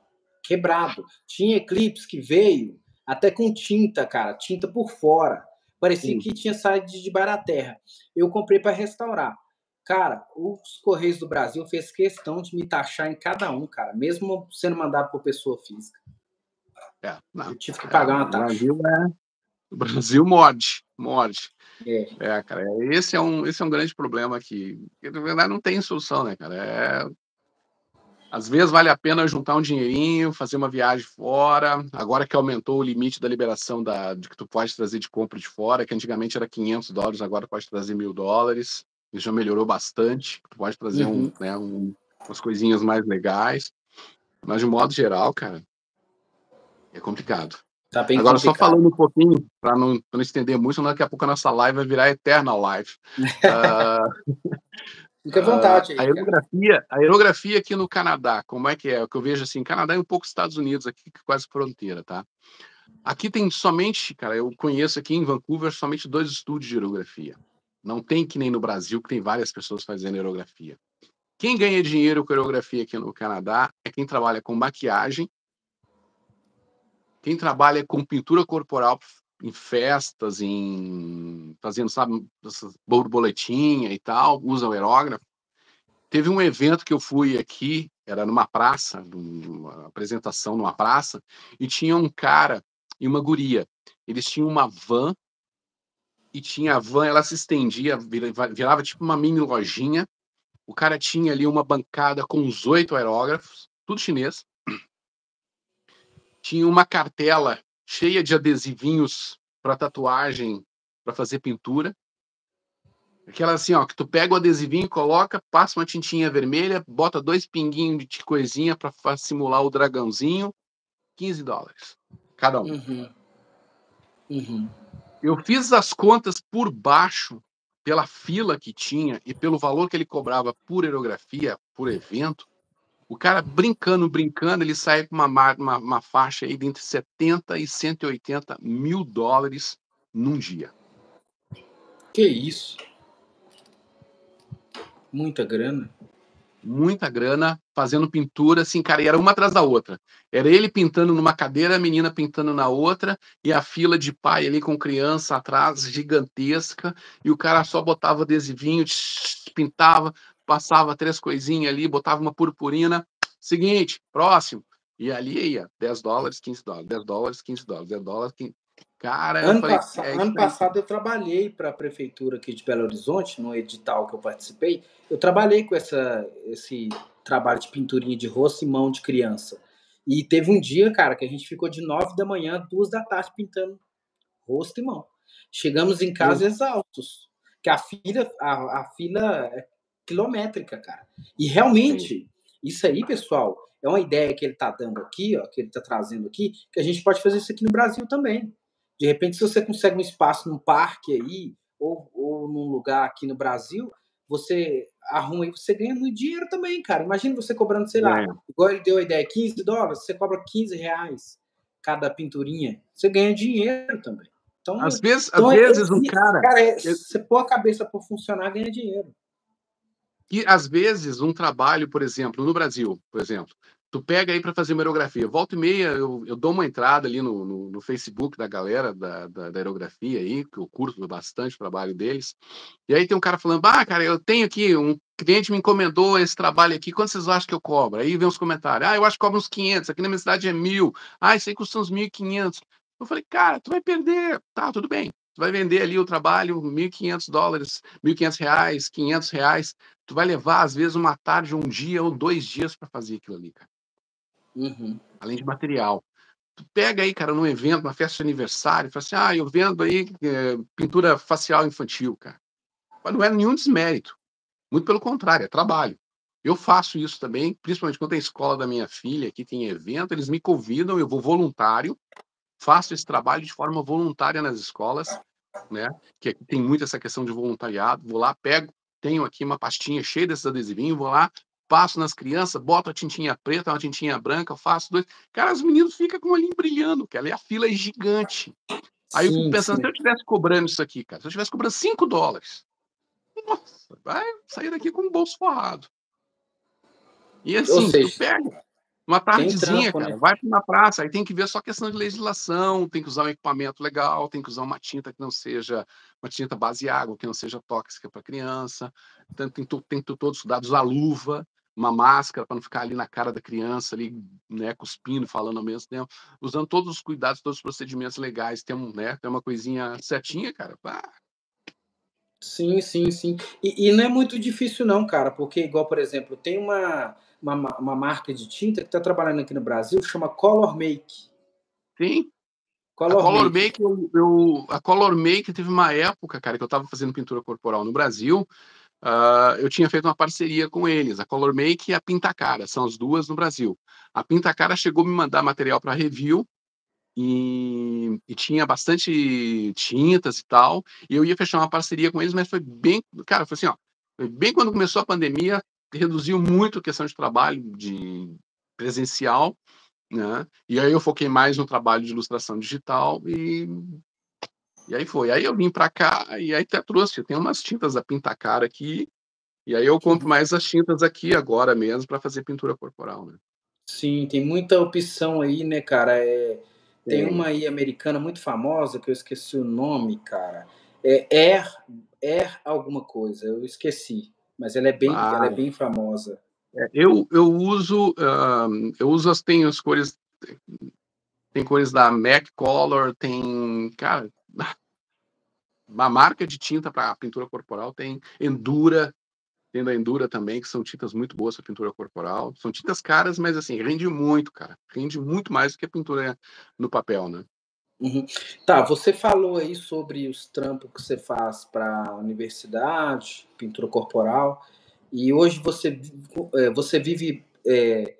Quebrado. Tinha Eclipse que veio até com tinta, cara, tinta por fora. Parecia Sim. que tinha saído de debaixo da terra. Eu comprei para restaurar. Cara, os Correios do Brasil fez questão de me taxar em cada um, cara, mesmo sendo mandado por pessoa física. É, não. Eu tive que pagar é, uma taxa. Brasil é... O Brasil morde, morde. É. é, cara, esse é um, esse é um grande problema que, na verdade, não tem solução, né, cara? É, às vezes vale a pena juntar um dinheirinho, fazer uma viagem fora. Agora que aumentou o limite da liberação da, de que tu pode trazer de compra de fora, que antigamente era 500 dólares, agora pode trazer mil dólares. Isso já melhorou bastante. Tu pode trazer uhum. um, né, um, umas coisinhas mais legais. Mas, de modo geral, cara, é complicado. Tá Agora, complicado. só falando um pouquinho, para não, não estender muito, senão daqui a pouco a nossa live vai virar Eternal Live. uh, <laughs> Fica à vontade. Aí, a, aerografia, a aerografia aqui no Canadá, como é que é? O que eu vejo assim, Canadá e um pouco Estados Unidos, aqui quase fronteira, tá? Aqui tem somente, cara, eu conheço aqui em Vancouver somente dois estúdios de aerografia. Não tem que nem no Brasil, que tem várias pessoas fazendo aerografia. Quem ganha dinheiro com aerografia aqui no Canadá é quem trabalha com maquiagem quem trabalha com pintura corporal em festas, em fazendo, sabe, borboletinha e tal, usa o aerógrafo. Teve um evento que eu fui aqui, era numa praça, uma apresentação numa praça, e tinha um cara e uma guria. Eles tinham uma van e tinha a van, ela se estendia, virava tipo uma mini lojinha. O cara tinha ali uma bancada com os oito aerógrafos, tudo chinês tinha uma cartela cheia de adesivinhos para tatuagem, para fazer pintura. Aquela assim, ó, que tu pega o adesivinho, coloca, passa uma tintinha vermelha, bota dois pinguinhos de coisinha para simular o dragãozinho, 15 dólares cada um. Uhum. Uhum. Eu fiz as contas por baixo, pela fila que tinha e pelo valor que ele cobrava por aerografia, por evento. O cara brincando, brincando, ele sai com uma, uma, uma faixa aí de entre 70 e 180 mil dólares num dia. Que isso? Muita grana. Muita grana fazendo pintura, assim, cara, e era uma atrás da outra. Era ele pintando numa cadeira, a menina pintando na outra, e a fila de pai ali com criança atrás, gigantesca, e o cara só botava adesivinho, pintava, passava três coisinhas ali, botava uma purpurina. Seguinte, próximo. E ali ia 10 dólares, 15 dólares, 10 dólares, 15 dólares, 10 dólares, 15... Cara, ano, falei, pass é ano passado eu trabalhei para a prefeitura aqui de Belo Horizonte, no edital que eu participei. Eu trabalhei com essa, esse trabalho de pinturinha de rosto e mão de criança. E teve um dia, cara, que a gente ficou de 9 da manhã, a 2 da tarde pintando rosto e mão. Chegamos em casa exaustos. Que a fila, a, a fila é quilométrica, cara. E realmente, isso aí, pessoal, é uma ideia que ele está dando aqui, ó, que ele está trazendo aqui, que a gente pode fazer isso aqui no Brasil também. De repente, se você consegue um espaço num parque aí, ou, ou num lugar aqui no Brasil, você arruma e você ganha muito dinheiro também, cara. Imagina você cobrando, sei lá, é. igual ele deu a ideia, 15 dólares, você cobra 15 reais cada pinturinha, você ganha dinheiro também. Então, às vezes, então, às vezes um cara. Cara, é, você pôr a cabeça para funcionar, ganha dinheiro. E, às vezes, um trabalho, por exemplo, no Brasil, por exemplo, tu pega aí para fazer uma aerografia. Volta e meia, eu, eu dou uma entrada ali no, no, no Facebook da galera da, da, da, aerografia aí, que eu curto bastante o trabalho deles. E aí tem um cara falando, ah, cara, eu tenho aqui, um cliente me encomendou esse trabalho aqui, quanto vocês acham que eu cobro? Aí vem os comentários, ah, eu acho que cobra uns 500, aqui na minha cidade é mil, ah, isso aí custa uns 1.500. Eu falei, cara, tu vai perder, tá, tudo bem. Tu vai vender ali o trabalho, 1.500 dólares, 1.500 reais, 500 reais. Tu vai levar, às vezes, uma tarde, um dia ou dois dias para fazer aquilo ali, cara. Uhum. Além de material. Tu pega aí, cara, num evento, uma festa de aniversário, fala assim, ah, eu vendo aí é, pintura facial infantil, cara. Mas não é nenhum desmérito. Muito pelo contrário, é trabalho. Eu faço isso também, principalmente quando tem escola da minha filha, aqui tem evento, eles me convidam, eu vou voluntário, faço esse trabalho de forma voluntária nas escolas, né? Que aqui tem muito essa questão de voluntariado. Vou lá, pego, tenho aqui uma pastinha cheia desses adesivinhos, vou lá, passo nas crianças, boto a tintinha preta, uma tintinha branca, faço dois. Cara, os meninos ficam com o olhinho brilhando, cara, e a fila é gigante. Aí sim, eu fico pensando, sim. se eu estivesse cobrando isso aqui, cara, se eu estivesse cobrando 5 dólares, nossa, vai sair daqui com o bolso forrado. E assim, seja... tu pega, Uma tardezinha, trampo, cara, né? vai para uma praça, aí tem que ver só questão de legislação, tem que usar um equipamento legal, tem que usar uma tinta que não seja uma tinta base água, que não seja tóxica para criança, então, tem, tem, todos os dados, a luva, uma máscara para não ficar ali na cara da criança, ali, né, cuspindo, falando ao mesmo tempo, usando todos os cuidados, todos os procedimentos legais, tem, um, né, tem uma coisinha certinha, cara, ah. Sim, sim, sim. E, e não é muito difícil não, cara, porque igual, por exemplo, tem uma uma, uma marca de tinta que está trabalhando aqui no Brasil, chama Color Make. Sim. Color a Color Make, Make eu, eu, a Color Make teve uma época, cara, que eu estava fazendo pintura corporal no Brasil. Uh, eu tinha feito uma parceria com eles, a Color Make e a Pinta Cara, são as duas no Brasil. A Pinta Cara chegou a me mandar material para review e, e, tinha bastante tintas e tal. E eu ia fechar uma parceria com eles, mas foi bem, cara, foi assim, ó, bem quando começou a pandemia, reduziu muito a questão de trabalho de presencial, né? E aí eu foquei mais no trabalho de ilustração digital e e aí foi. Aí eu vim para cá e aí até trouxe, tem umas tintas da Pinta Cara aqui, e aí eu compro mais as tintas aqui agora mesmo para fazer pintura corporal, né? Sim, tem muita opção aí, né, cara? É, tem uma aí americana muito famosa que eu esqueci o nome, cara. É Air, Air alguma coisa, eu esqueci mas ela é bem, ah, ela é bem famosa. É, eu, eu uso, uh, eu uso as tem as cores, tem cores da Mac Color, tem, cara, <laughs> uma marca de tinta para pintura corporal, tem Endura, tem da Endura também, que são tintas muito boas para pintura corporal. São tintas caras, mas assim, rende muito, cara. Rende muito mais do que a pintura no papel, né? Uhum. Tá, você falou aí sobre os trampos que você faz para a universidade, pintura corporal, e hoje você, é, você vive. É,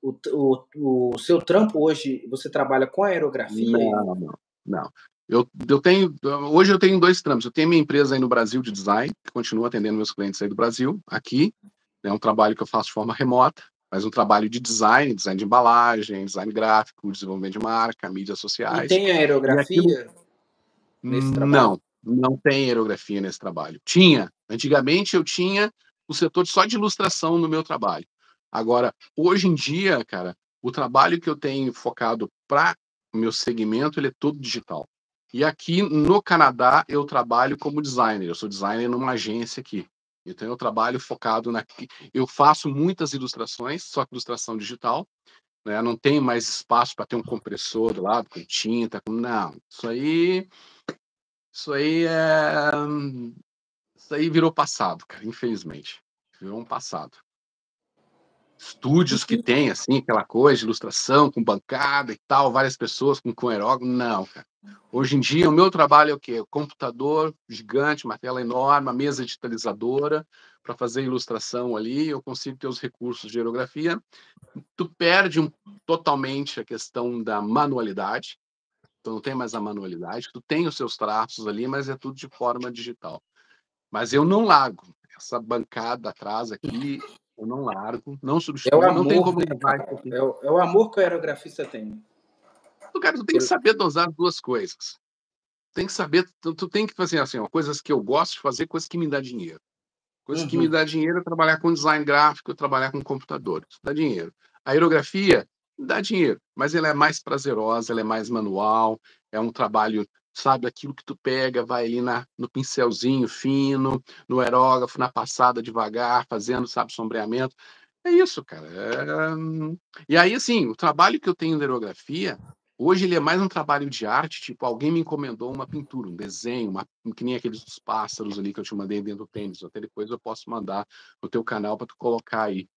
o, o, o seu trampo hoje, você trabalha com aerografia? Não, não, não. Eu, eu tenho, hoje eu tenho dois trampos. Eu tenho minha empresa aí no Brasil de design, que continua atendendo meus clientes aí do Brasil, aqui. É um trabalho que eu faço de forma remota mas um trabalho de design, design de embalagem, design gráfico, desenvolvimento de marca, mídias sociais. E tem aerografia aquilo... nesse trabalho? Não, não tem aerografia nesse trabalho. Tinha. Antigamente eu tinha o setor só de ilustração no meu trabalho. Agora, hoje em dia, cara, o trabalho que eu tenho focado para o meu segmento, ele é todo digital. E aqui no Canadá eu trabalho como designer. Eu sou designer numa agência aqui. Então eu trabalho focado na. Eu faço muitas ilustrações, só que ilustração digital. Né? Não tem mais espaço para ter um compressor do lado com tinta. Com... Não, isso aí. Isso aí é. Isso aí virou passado, cara, infelizmente. Virou um passado estúdios que tem, assim, aquela coisa de ilustração com bancada e tal, várias pessoas com, com aerógrafo. Não, cara. Hoje em dia, o meu trabalho é o quê? Computador gigante, uma tela enorme, uma mesa digitalizadora para fazer ilustração ali. Eu consigo ter os recursos de aerografia. Tu perde um, totalmente a questão da manualidade. Tu não tem mais a manualidade. Tu tem os seus traços ali, mas é tudo de forma digital. Mas eu não largo. Essa bancada atrás aqui, eu não largo, não substituo, é amor, não tem como levar. É o, é o amor que o aerografista tem. Tu, cara, tu tem que saber dosar duas coisas. Tem que saber, tu, tu tem que fazer assim, ó, coisas que eu gosto de fazer, coisas que me dão dinheiro. Coisas uhum. que me uhum. dá dinheiro é trabalhar com design gráfico, trabalhar com computador. Isso dá dinheiro. A aerografia dá dinheiro, mas ela é mais prazerosa, ela é mais manual, é um trabalho sabe? Aquilo que tu pega, vai ali na, no pincelzinho fino, no aerógrafo, na passada devagar, fazendo, sabe, sombreamento. É isso, cara. É... E aí, assim, o trabalho que eu tenho na aerografia, hoje ele é mais um trabalho de arte, tipo, alguém me encomendou uma pintura, um desenho, uma... que nem aqueles dos pássaros ali que eu te mandei dentro do tênis. Até depois eu posso mandar no teu canal para tu colocar aí.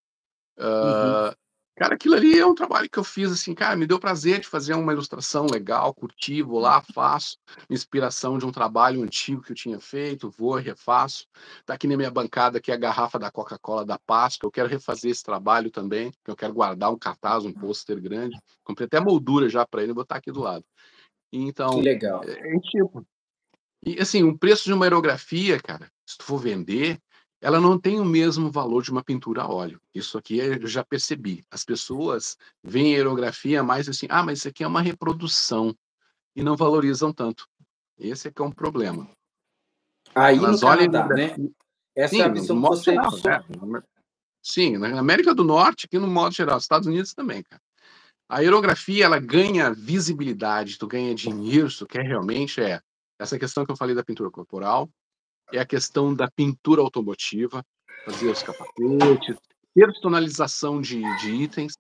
Uh, uhum. Cara, aquilo ali é um trabalho que eu fiz assim, cara, me deu prazer de fazer uma ilustração legal, curti, vou lá, faço, inspiração de um trabalho antigo que eu tinha feito, vou, refaço. Tá aqui na minha bancada aqui a garrafa da Coca-Cola da Páscoa, eu quero refazer esse trabalho também, eu quero guardar um cartaz, um pôster grande. Comprei até moldura já para ele, vou botar aqui do lado. Então, que legal. É, é tipo, e assim, o preço de uma aerografia, cara, se tu for vender, ela não tem o mesmo valor de uma pintura a óleo. Isso aqui eu já percebi. As pessoas veem a aerografia mais assim, ah, mas isso aqui é uma reprodução e não valorizam tanto. Esse é que é um problema. Aí Elas no Canadá, né? Essa Sim, é a visão que você... Não, é. Sim, na América do Norte, aqui no modo geral, Estados Unidos também, cara. A aerografia, ela ganha visibilidade, tu ganha dinheiro, tu quer realmente é essa questão que eu falei da pintura corporal, é a questão da pintura automotiva, fazer os capacetes, personalização de, de itens.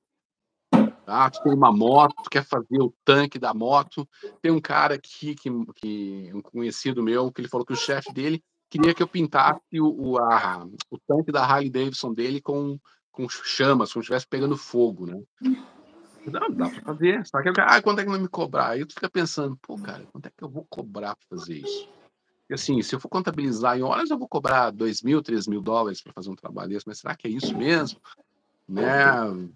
Tá? Tu tem uma moto, tu quer fazer o tanque da moto. Tem um cara aqui, que, que um conhecido meu, que ele falou que o chefe dele queria que eu pintasse o, o, a, o tanque da Harley Davidson dele com, com chamas, como se estivesse pegando fogo, né? Não, dá para fazer. Só que, ah, quanto é que vai me cobrar? Aí tu fica pensando, pô, cara, quanto é que eu vou cobrar para fazer isso? E assim, se eu for contabilizar em horas, eu vou cobrar 2 mil, 3 mil dólares para fazer um trabalho desse, mas será que é isso mesmo? Né?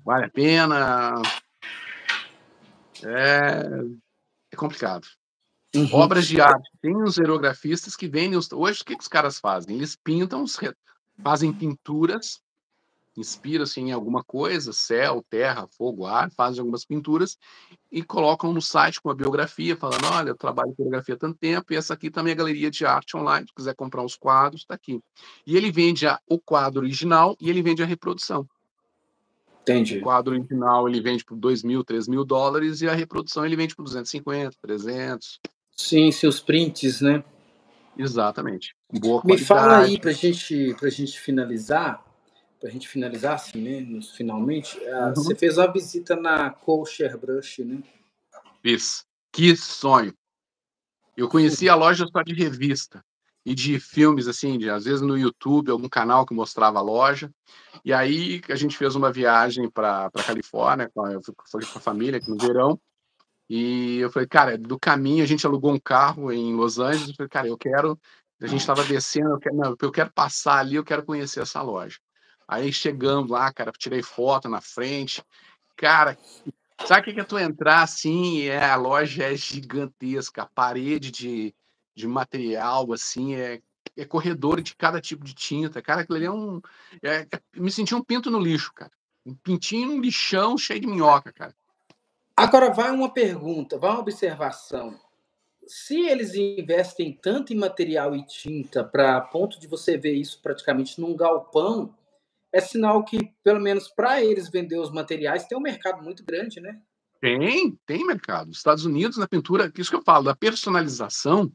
Vale a pena? É, é complicado. Uhum. Obras de arte. Tem os aerografistas que vendem. Os... Hoje, o que, que os caras fazem? Eles pintam, os... fazem pinturas inspira-se em alguma coisa, céu, terra, fogo, ar, fazem algumas pinturas e colocam no site com a biografia, falando: olha, eu trabalho com biografia há tanto tempo e essa aqui também é galeria de arte online. Se quiser comprar os quadros, está aqui. E ele vende a, o quadro original e ele vende a reprodução. Entendi. O quadro original ele vende por 2 mil, 3 mil dólares e a reprodução ele vende por 250, 300. Sim, seus prints, né? Exatamente. Boa Me fala aí para gente, a gente finalizar para a gente finalizar, assim, né? Finalmente, uhum. você fez uma visita na Kosher Brush, né? Fiz. Que sonho! Eu conheci a loja só de revista e de filmes, assim, de, às vezes no YouTube, algum canal que mostrava a loja. E aí a gente fez uma viagem para a Califórnia, eu fui com a família aqui no verão. E eu falei, cara, do caminho a gente alugou um carro em Los Angeles. Eu falei, cara, eu quero. A gente estava descendo, eu quero, não, eu quero passar ali, eu quero conhecer essa loja. Aí chegando lá, cara, tirei foto na frente. Cara, sabe o que, que é tu entrar assim? É, a loja é gigantesca, a parede de, de material, assim, é, é corredor de cada tipo de tinta. Cara, aquilo ali é um. É, é, me senti um pinto no lixo, cara. Um pintinho no lixão cheio de minhoca, cara. Agora vai uma pergunta, vai uma observação. Se eles investem tanto em material e tinta para ponto de você ver isso praticamente num galpão, é sinal que, pelo menos para eles vender os materiais, tem um mercado muito grande, né? Tem, tem mercado. Estados Unidos, na pintura, isso que eu falo, da personalização,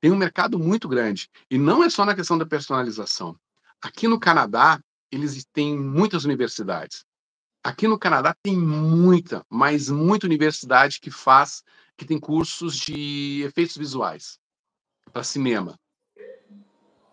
tem um mercado muito grande. E não é só na questão da personalização. Aqui no Canadá, eles têm muitas universidades. Aqui no Canadá tem muita, mas muita universidade que faz, que tem cursos de efeitos visuais para cinema.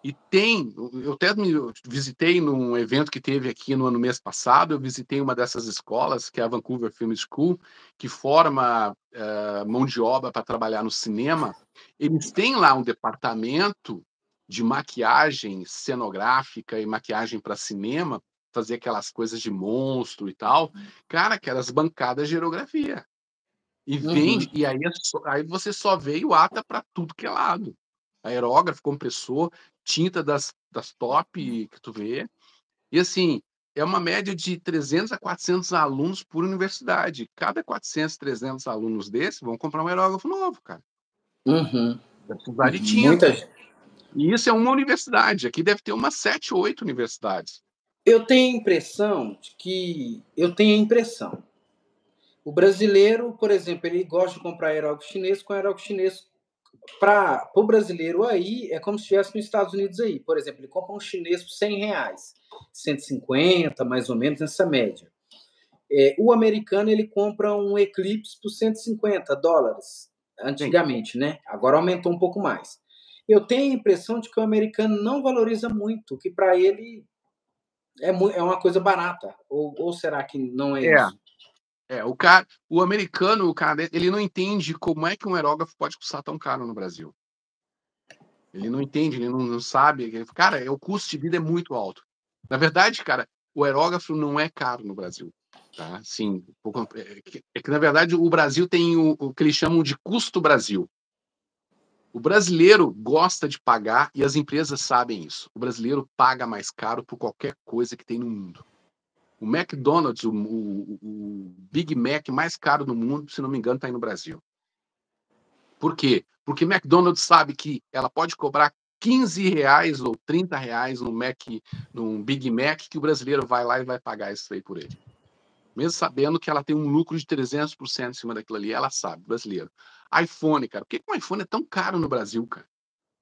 E tem, eu até me visitei num evento que teve aqui no ano mês passado, eu visitei uma dessas escolas, que é a Vancouver Film School, que forma uh, mão de obra para trabalhar no cinema. Eles têm lá um departamento de maquiagem cenográfica e maquiagem para cinema, fazer aquelas coisas de monstro e tal. Cara, aquelas bancadas de aerografia. E vende, uhum. e aí, é aí você só veio ata para tudo que é lado aerógrafo, compressor, tinta das, das top que tu vê. E assim, é uma média de 300 a 400 alunos por universidade. Cada 400, 300 alunos desses vão comprar um aerógrafo novo, cara. Uhum. Vai precisar de tinta. E isso é uma universidade. Aqui deve ter umas 7, 8 universidades. Eu tenho a impressão de que. Eu tenho a impressão. O brasileiro, por exemplo, ele gosta de comprar aerógrafo chinês com aerógrafo chinês para o brasileiro aí, é como se estivesse nos Estados Unidos aí. Por exemplo, ele compra um chinês por 100 reais, 150, mais ou menos, nessa média. É, o americano, ele compra um Eclipse por 150 dólares, antigamente, Sim. né? Agora aumentou um pouco mais. Eu tenho a impressão de que o americano não valoriza muito, que para ele é, é uma coisa barata. Ou, ou será que não é, é. isso? É, o cara, o americano, o cara, ele não entende como é que um aerógrafo pode custar tão caro no Brasil. Ele não entende, ele não, não sabe. Ele, cara, é, o custo de vida é muito alto. Na verdade, cara, o aerógrafo não é caro no Brasil. Tá? Sim, é, que, é que na verdade o Brasil tem o, o que eles chamam de custo Brasil. O brasileiro gosta de pagar e as empresas sabem isso. O brasileiro paga mais caro por qualquer coisa que tem no mundo. O McDonald's, o, o, o, Big Mac mais caro do mundo, se não me engano, está aí no Brasil. Por quê? Porque McDonald's sabe que ela pode cobrar 15 reais ou 30 reais num Mac, num Big Mac, que o brasileiro vai lá e vai pagar isso aí por ele. Mesmo sabendo que ela tem um lucro de 300% em cima daquilo ali, ela sabe, brasileiro. iPhone, cara. Por que, que um iPhone é tão caro no Brasil, cara?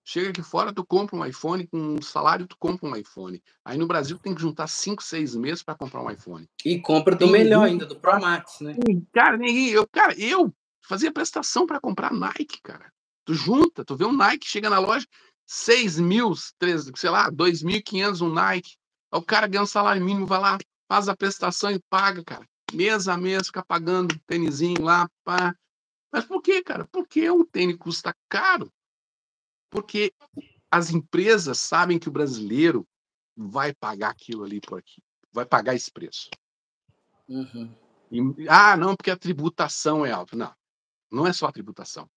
Chega aqui fora, tu compra um iPhone, com um salário, tu compra um iPhone. Aí no Brasil tem que juntar 5, 6 meses para comprar um iPhone. E compra do melhor ainda, do Pro Max, né? Cara, eu, cara, eu fazia prestação para comprar Nike, cara. Tu junta, tu vê um Nike, chega na loja, 6 mil, 3, sei lá, 2.500 um Nike. Aí o cara ganha um salário mínimo, vai lá, faz a prestação e paga, cara. Mês a mês, fica pagando tênisinho lá, pá. Mas por quê, cara? Porque um tênis custa caro. Porque as empresas sabem que o brasileiro vai pagar aquilo ali por aqui, vai pagar esse preço. Uhum. E, ah, não, porque a tributação é alta. Não, não é só a tributação.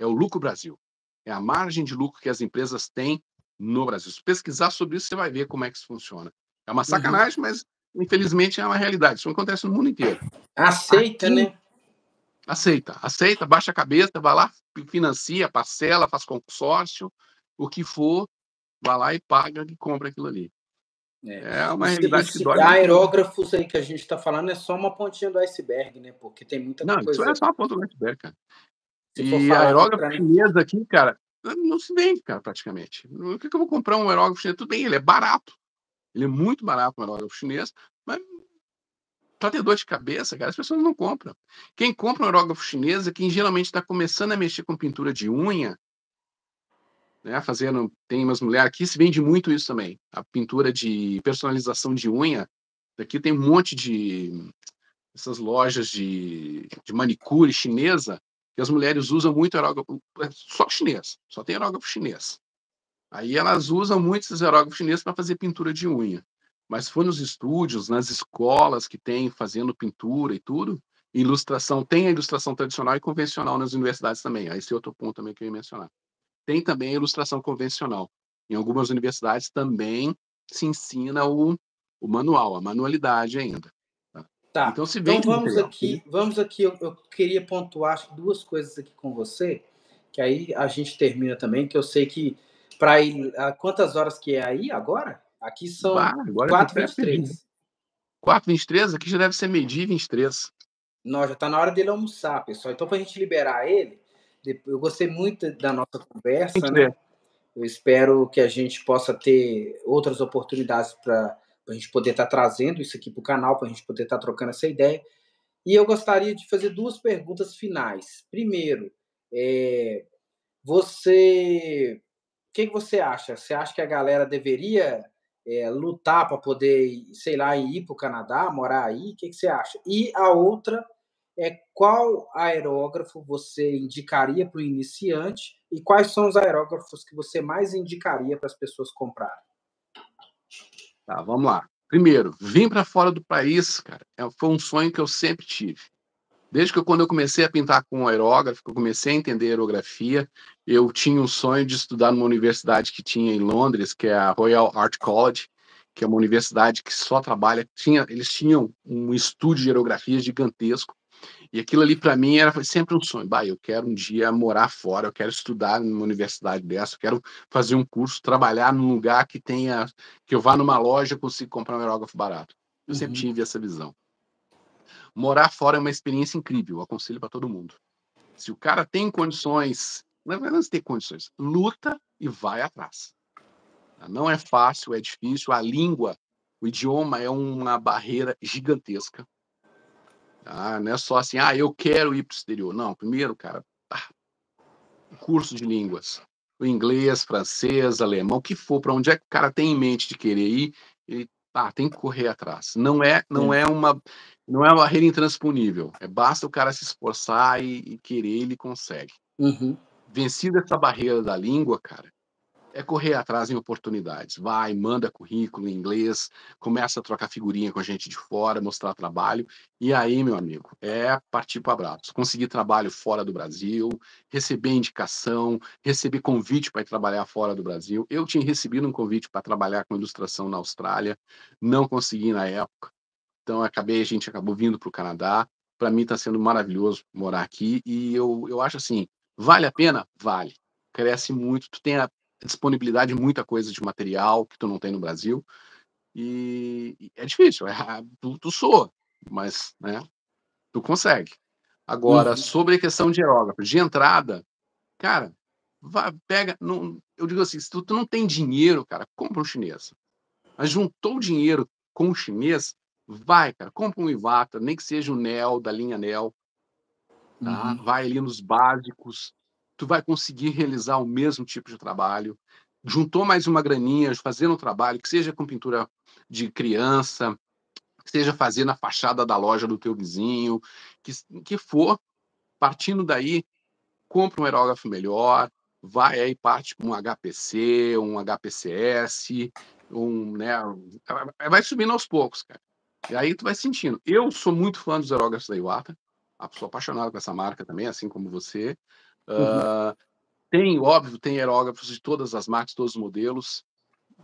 É o lucro Brasil. É a margem de lucro que as empresas têm no Brasil. Se pesquisar sobre isso, você vai ver como é que isso funciona. É uma uhum. sacanagem, uhum. mas infelizmente é uma realidade. Isso acontece no mundo inteiro. Aceita, Aqui, né? Aceita, aceita, baixa a cabeça, vai lá, financia, parcela, faz consórcio, o que for, vai lá e paga e compra aquilo ali. É, é uma realidade que dói. Aerógrafos aí que a gente está falando é só uma pontinha do iceberg, né? Porque tem muita não, coisa. Não, isso é só uma ponta do iceberg, cara. Se e aerógrafo chinês aqui, cara, não se vende, cara, praticamente. Por que, que eu vou comprar um aerógrafo chinês? Tudo bem, ele é barato. Ele é muito barato, um aerógrafo chinês, mas para ter dor de cabeça, cara, as pessoas não compram. Quem compra um aerógrafo chinês é quem geralmente está começando a mexer com pintura de unha, né, fazendo, tem umas mulheres aqui, se vende muito isso também, a pintura de personalização de unha, daqui tem um monte de essas lojas de, de manicure chinesa, que as mulheres usam muito aerógrafo, é só chinês, só tem aerógrafo chinês. Aí elas usam muito esses aerógrafos chineses para fazer pintura de unha. Mas foi nos estúdios, nas escolas que tem fazendo pintura e tudo, ilustração, tem a ilustração tradicional e convencional nas universidades também. Esse é outro ponto também que eu ia mencionar. Tem também a ilustração convencional. Em algumas universidades também se ensina o, o manual, a manualidade ainda. Tá. tá. Então, se então vamos aqui, vamos aqui. Eu, eu, queria pontuar duas coisas aqui com você, que aí a gente termina também, que eu sei que para ir. Quantas horas que é aí agora? Aqui são ah, 4h23. 4h23? Aqui já deve ser meio-dia e 23. Não, já está na hora dele almoçar, pessoal. Então, para a gente liberar ele, eu gostei muito da nossa conversa, né? Eu espero que a gente possa ter outras oportunidades para a gente poder estar tá trazendo isso aqui para o canal, para a gente poder estar tá trocando essa ideia. E eu gostaria de fazer duas perguntas finais. Primeiro, é, você, o que, que você acha? Você acha que a galera deveria é, lutar para poder, sei lá, ir para o Canadá, morar aí? O que, que você acha? E a outra é qual aerógrafo você indicaria para o iniciante e quais são os aerógrafos que você mais indicaria para as pessoas comprarem? Tá, vamos lá. Primeiro, vim para fora do país, cara, é, foi um sonho que eu sempre tive. Desde que eu, quando eu comecei a pintar com aerógrafo, eu comecei a entender aerografia, eu tinha um sonho de estudar numa universidade que tinha em Londres, que é a Royal Art College, que é uma universidade que só trabalha, tinha, eles tinham um estúdio de aerografia gigantesco, e aquilo ali para mim era sempre um sonho. Bah, eu quero um dia morar fora, eu quero estudar numa universidade dessa, eu quero fazer um curso, trabalhar num lugar que tenha, que eu vá numa loja e consiga comprar um aerógrafo barato. Eu uhum. sempre tive essa visão. Morar fora é uma experiência incrível, aconselho para todo mundo. Se o cara tem condições, não é ter condições, luta e vai atrás. Não é fácil, é difícil. A língua, o idioma é uma barreira gigantesca. Tá? Não é só assim, ah, eu quero ir para o exterior. Não, primeiro, cara, ah, curso de línguas. O inglês, francês, alemão, o que for, para onde é que o cara tem em mente de querer ir, ele ah, tem que correr atrás. Não é, não é uma, não é uma barreira intransponível. É basta o cara se esforçar e, e querer, ele consegue. Uhum. Vencida essa barreira da língua, cara, é correr atrás em oportunidades. Vai, manda currículo em inglês, começa a trocar figurinha com a gente de fora, mostrar trabalho. E aí, meu amigo, é partir para abraços. Conseguir trabalho fora do Brasil, receber indicação, receber convite para ir trabalhar fora do Brasil. Eu tinha recebido um convite para trabalhar com ilustração na Austrália, não consegui na época. Então, acabei, a gente acabou vindo para o Canadá. Para mim está sendo maravilhoso morar aqui e eu, eu acho assim, vale a pena? Vale. Cresce muito, tu tem a disponibilidade de muita coisa de material que tu não tem no Brasil. E, e é difícil, é, tu, tu soa, mas né, tu consegue. Agora, uhum. sobre a questão de aerógrafo, de entrada, cara, vai, pega. Não, eu digo assim, se tu, tu não tem dinheiro, cara, compra um chinês. Mas juntou o dinheiro com o chinês, vai, cara, compra um Ivata, nem que seja o Nel, da linha Nel. Tá? Uhum. Vai ali nos básicos, tu vai conseguir realizar o mesmo tipo de trabalho. Juntou mais uma graninha, fazendo um trabalho, que seja com pintura de criança, que seja fazer na fachada da loja do teu vizinho, que, que for, partindo daí, compra um aerógrafo melhor, vai aí parte para um HPC, um HPCS, um, né, vai subindo aos poucos, cara. E aí tu vai sentindo. Eu sou muito fã dos aerógrafos da Iwata, sou apaixonado com essa marca também, assim como você. Uhum. Uh, tem, óbvio, tem aerógrafos de todas as marcas, todos os modelos.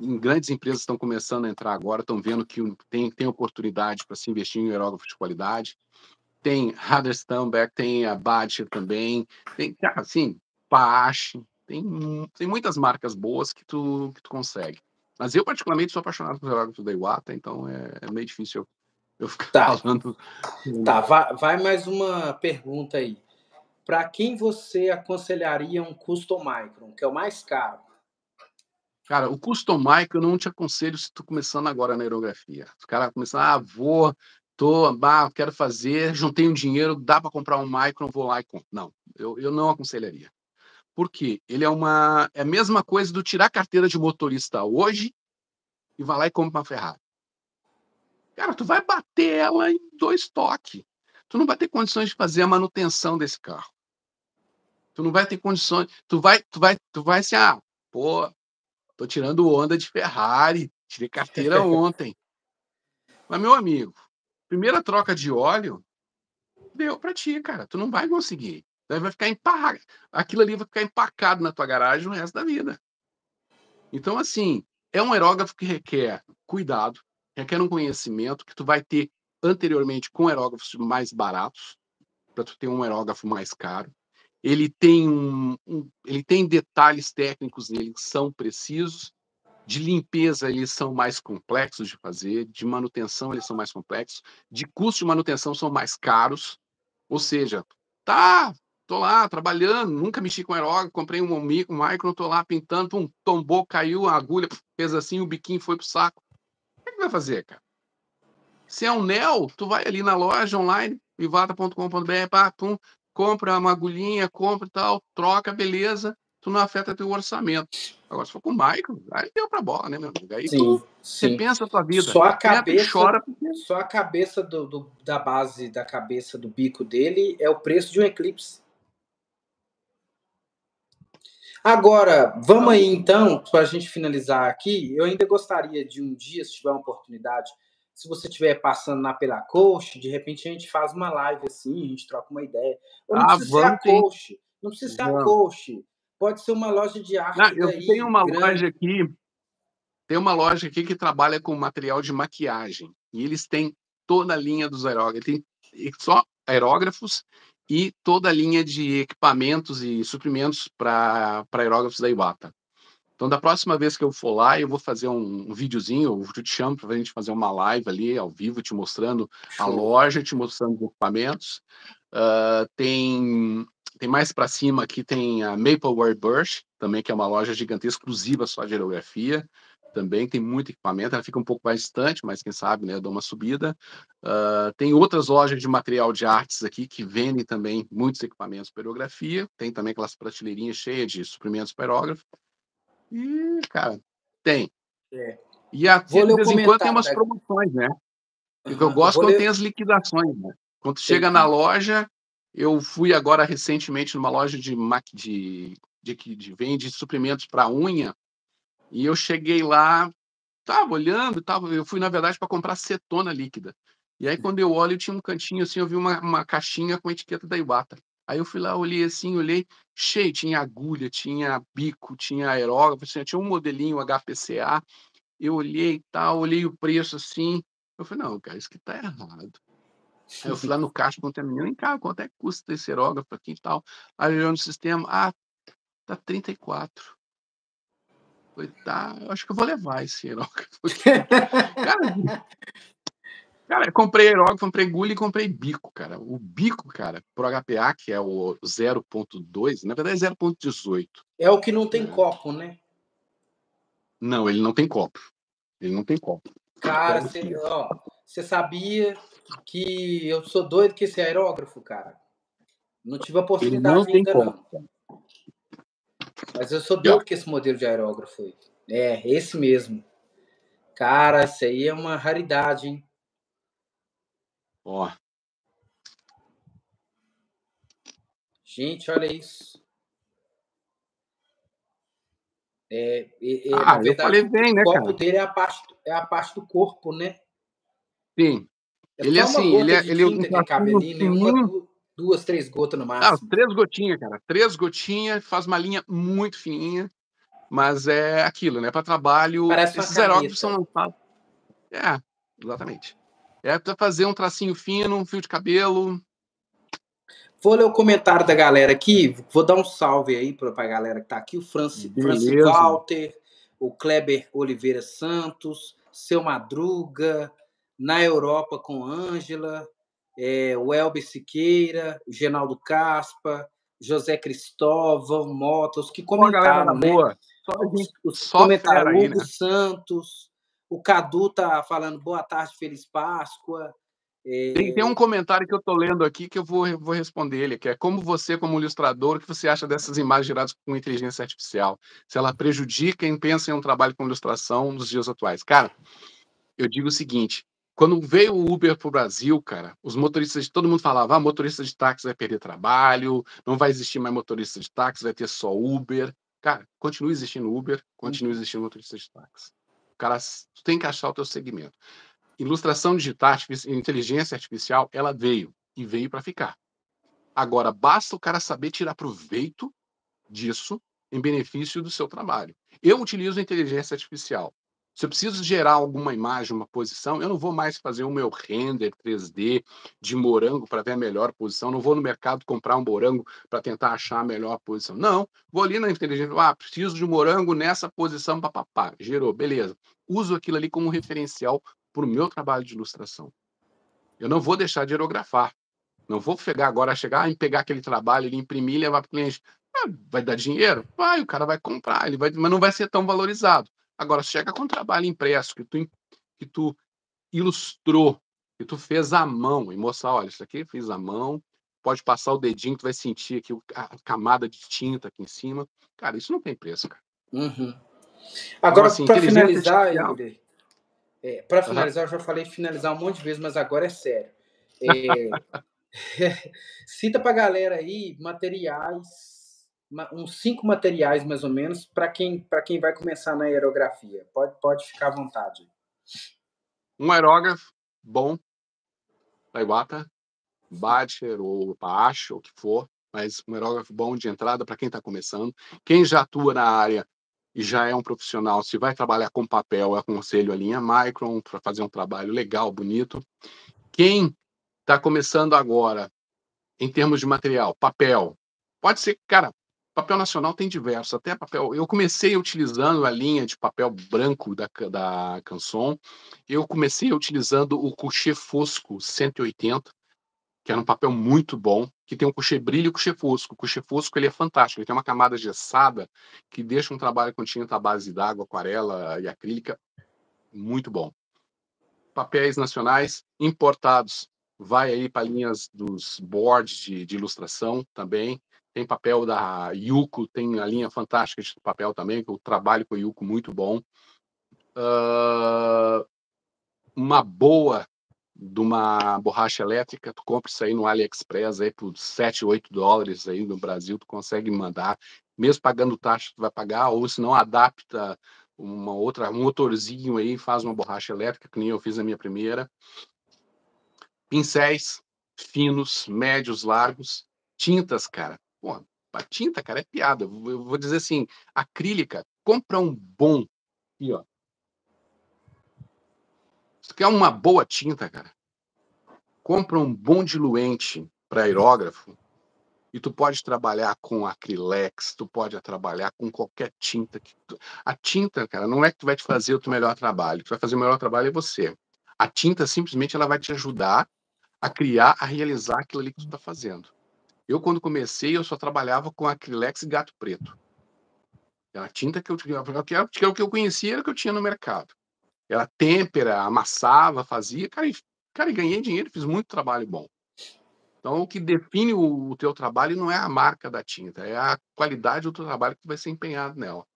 Em grandes empresas estão começando a entrar agora, estão vendo que tem, tem oportunidade para se investir em aerógrafos de qualidade. Tem Hader Stambeck, tem a Badger também, tem, assim, Paache, tem, tem muitas marcas boas que tu, que tu consegue. Mas eu, particularmente, sou apaixonado por aerógrafos da Iwata, então é, é meio difícil eu, eu ficar tá. falando. Tá, vai, vai mais uma pergunta aí. Para quem você aconselharia um Custom Micron, que é o mais caro? Cara, o Custom Micron eu não te aconselho se tu começando agora na aerografia. Os caras começando, ah, vou, tô, bah, quero fazer, juntei um dinheiro, dá para comprar um Micron, vou lá e compro. Não, eu, eu não aconselharia. Por quê? Ele é uma é a mesma coisa do tirar carteira de motorista hoje e vai lá e compra uma Ferrari. Cara, tu vai bater ela em dois toques tu não vai ter condições de fazer a manutenção desse carro. Tu não vai ter condições, tu vai, tu vai, tu vai assim, ah, pô, tô tirando onda de Ferrari, tirei carteira <laughs> ontem. Mas meu amigo, primeira troca de óleo deu para ti, cara, tu não vai conseguir. Vai ficar empacado, aquilo ali vai ficar empacado na tua garagem o resto da vida. Então assim, é um aerógrafo que requer cuidado, requer um conhecimento que tu vai ter anteriormente com aerógrafos mais baratos, para tu ter um aerógrafo mais caro. Ele tem, um, um, ele tem detalhes técnicos nele que são precisos, de limpeza eles são mais complexos de fazer, de manutenção eles são mais complexos, de custo de manutenção são mais caros. Ou seja, tá, tô lá trabalhando, nunca mexi com aerógrafo, comprei um, um micro, tô lá pintando, pum, tombou, caiu a agulha, fez assim, o biquinho foi pro saco. O que, é que vai fazer, cara? Se é um NEL, tu vai ali na loja online, vivata.com.br, pum, compra uma agulhinha, compra e tal, troca, beleza, tu não afeta teu orçamento. Agora, se for com o Michael, aí deu pra bola, né, meu amigo? Aí sim, tu, sim. você pensa a tua vida. Só a cabeça, chora porque... só a cabeça do, do, da base, da cabeça do bico dele é o preço de um Eclipse. Agora, vamos aí então, para a gente finalizar aqui, eu ainda gostaria de um dia, se tiver uma oportunidade, se você estiver passando na pela coach, de repente a gente faz uma live assim, a gente troca uma ideia. Ou não ah, precisa ser a coach, não precisa ser a coach. Pode ser uma loja de arte. Não, eu daí, tenho uma grande. loja aqui, tem uma loja aqui que trabalha com material de maquiagem. E eles têm toda a linha dos aerógrafos, tem só aerógrafos e toda a linha de equipamentos e suprimentos para aerógrafos da Iwata. Então, da próxima vez que eu for lá, eu vou fazer um, um videozinho, eu te chamo para a gente fazer uma live ali ao vivo, te mostrando a loja, te mostrando os equipamentos. Uh, tem, tem mais para cima aqui, tem a Mapleware Burst, também, que é uma loja gigantesca, exclusiva só de aerografia. Também tem muito equipamento, ela fica um pouco mais distante, mas quem sabe, né, eu dou uma subida. Uh, tem outras lojas de material de artes aqui que vendem também muitos equipamentos para aerografia. Tem também aquelas prateleirinhas cheias de suprimentos para aerógrafo. E, cara, tem. É. E aqui, de vez em quando tem umas né? promoções, né? Uhum. Eu gosto quando ler... tem as liquidações, né? Quando tem. chega na loja, eu fui agora recentemente numa loja de, de, de, de, de vende suprimentos para unha, e eu cheguei lá, tava olhando, tava, eu fui, na verdade, para comprar cetona líquida. E aí, quando eu olho, tinha um cantinho assim, eu vi uma, uma caixinha com a etiqueta da Iwata. Aí eu fui lá, olhei assim, olhei, cheio, tinha agulha, tinha bico, tinha aerógrafo, tinha, tinha um modelinho HPCA. Eu olhei e tal, olhei o preço assim. Eu falei, não, cara, isso aqui tá errado. Aí eu fui lá no <laughs> caixa, perguntei a menina, vem cá, quanto é que custa esse aerógrafo aqui e tal? Aí eu no sistema, ah, tá 34. Falei, tá, eu acho que eu vou levar esse aerógrafo. <laughs> cara, cara, eu comprei aerógrafo, comprei gulha e comprei bico, cara. O bico, cara, pro HPA, que é o 0.2, na verdade é 0.18. É o que não tem é. copo, né? Não, ele não tem copo. Ele não tem copo. Cara, você sabia que eu sou doido com esse aerógrafo, cara? Não tive a oportunidade não ainda, não. Mas eu sou doido com esse modelo de aerógrafo aí. É, esse mesmo. Cara, isso aí é uma raridade, hein? Ó. Gente, olha isso. É, é, é ah, verdade, eu falei bem, né, o copo dele é a, parte, é a parte do corpo, né? Sim. É ele é assim, ele é, ele é um que cabe ali, né? Uma, duas, três gotas no máximo. Ah, três gotinhas, cara. Três gotinhas, faz uma linha muito fininha, mas é aquilo, né? Para trabalho, Parece esses aerógrafos são lançados. É, exatamente. É para fazer um tracinho fino, um fio de cabelo. Vou ler o comentário da galera aqui. Vou dar um salve aí para a galera que está aqui. O Francis, Francis Walter, o Kleber Oliveira Santos, seu Madruga, na Europa com Ângela, é, o Elber Siqueira, o Genaldo Caspa, José Cristóvão, Motos, que comentaram, né? Boa. Só, os, os comentaram, Hugo né? Santos, o Cadu tá falando boa tarde, feliz Páscoa. É... Tem, tem, um comentário que eu tô lendo aqui que eu vou, vou responder ele, que é como você, como ilustrador, o que você acha dessas imagens geradas com inteligência artificial? Se ela prejudica quem pensa em um trabalho com ilustração nos dias atuais. Cara, eu digo o seguinte, quando veio o Uber para o Brasil, cara, os motoristas, todo mundo falava, ah, motorista de táxi vai perder trabalho, não vai existir mais motorista de táxi, vai ter só Uber. Cara, continua existindo Uber, continua uhum. existindo motorista de táxi. Cara tem que achar o teu segmento. Ilustração digital, inteligência artificial, ela veio e veio para ficar. Agora, basta o cara saber tirar proveito disso em benefício do seu trabalho. Eu utilizo inteligência artificial se eu preciso gerar alguma imagem, uma posição, eu não vou mais fazer o meu render 3D de morango para ver a melhor posição. Não vou no mercado comprar um morango para tentar achar a melhor posição. Não, vou ali na inteligência, ah, preciso de um morango nessa posição, papapá. Gerou, beleza. Uso aquilo ali como referencial para o meu trabalho de ilustração. Eu não vou deixar de aerografar. Não vou pegar agora, chegar e pegar aquele trabalho, ele imprimir e levar para o cliente. Ah, vai dar dinheiro? Vai, o cara vai comprar, ele vai, mas não vai ser tão valorizado. Agora, chega com trabalho impresso que tu, que tu ilustrou, que tu fez à mão e mostrar, olha, isso aqui eu fiz à mão, pode passar o dedinho, tu vai sentir aqui a camada de tinta aqui em cima. Cara, isso não tem preço, cara. Uhum. Então, agora, assim, para finalizar, é, para finalizar, uhum. eu já falei finalizar um monte de vezes, mas agora é sério. <laughs> É, <laughs> cita para galera aí materiais uns cinco materiais mais ou menos para quem para quem vai começar na aerografia. Pode pode ficar à vontade. Um aerógrafo bom, da Iwata, Badger ou Pacho, o que for, mas um aerógrafo bom de entrada para quem está começando. Quem já atua na área e já é um profissional, se vai trabalhar com papel, eu aconselho a linha Micron para fazer um trabalho legal, bonito. Quem está começando agora, em termos de material, papel, pode ser, cara, Papel nacional tem diversos, até papel. Eu comecei utilizando a linha de papel branco da, da Canson. Eu comecei utilizando o coucher fosco 180, que era um papel muito bom, que tem um coucher brilho e coucher fosco. O coucher fosco ele é fantástico, ele tem uma camada gessada que deixa um trabalho com tinta à base d'água, aquarela e acrílica muito bom. Papéis nacionais importados, vai aí para linhas dos boards de, de ilustração também tem papel da Yuko, tem a linha fantástica de papel também, que trabalho com o Yuko muito bom. Uh, uma boa de uma borracha elétrica, tu compra isso aí no AliExpress aí por 7, 8 dólares aí no Brasil, tu consegue mandar, mesmo pagando taxa tu vai pagar, ou se não adapta uma outra, um motorzinho aí, faz uma borracha elétrica, que nem eu fiz a minha primeira. Pincéis finos, médios, largos, tintas, cara. Pô, a tinta, cara, é piada. Eu vou dizer assim, acrílica, compra um bom. Aqui, ó. Você quer uma boa tinta, cara? Compra um bom diluente para aerógrafo. E tu pode trabalhar com acrylex, tu pode trabalhar com qualquer tinta. Que tu... A tinta, cara, não é que tu vai te fazer o teu melhor trabalho. Tu vai fazer o melhor trabalho é você. A tinta simplesmente ela vai te ajudar a criar, a realizar aquilo ali que tu está fazendo. Eu, quando comecei, eu só trabalhava com acrylex e gato preto. A tinta que eu tinha, que era o que eu conhecia, era o que eu tinha no mercado. Era têmpera, amassava, fazia, cara, e, cara, e ganhei dinheiro, fiz muito trabalho bom. Então, o que define o, o teu trabalho não é a marca da tinta, é a qualidade do teu trabalho que vai ser empenhado nela.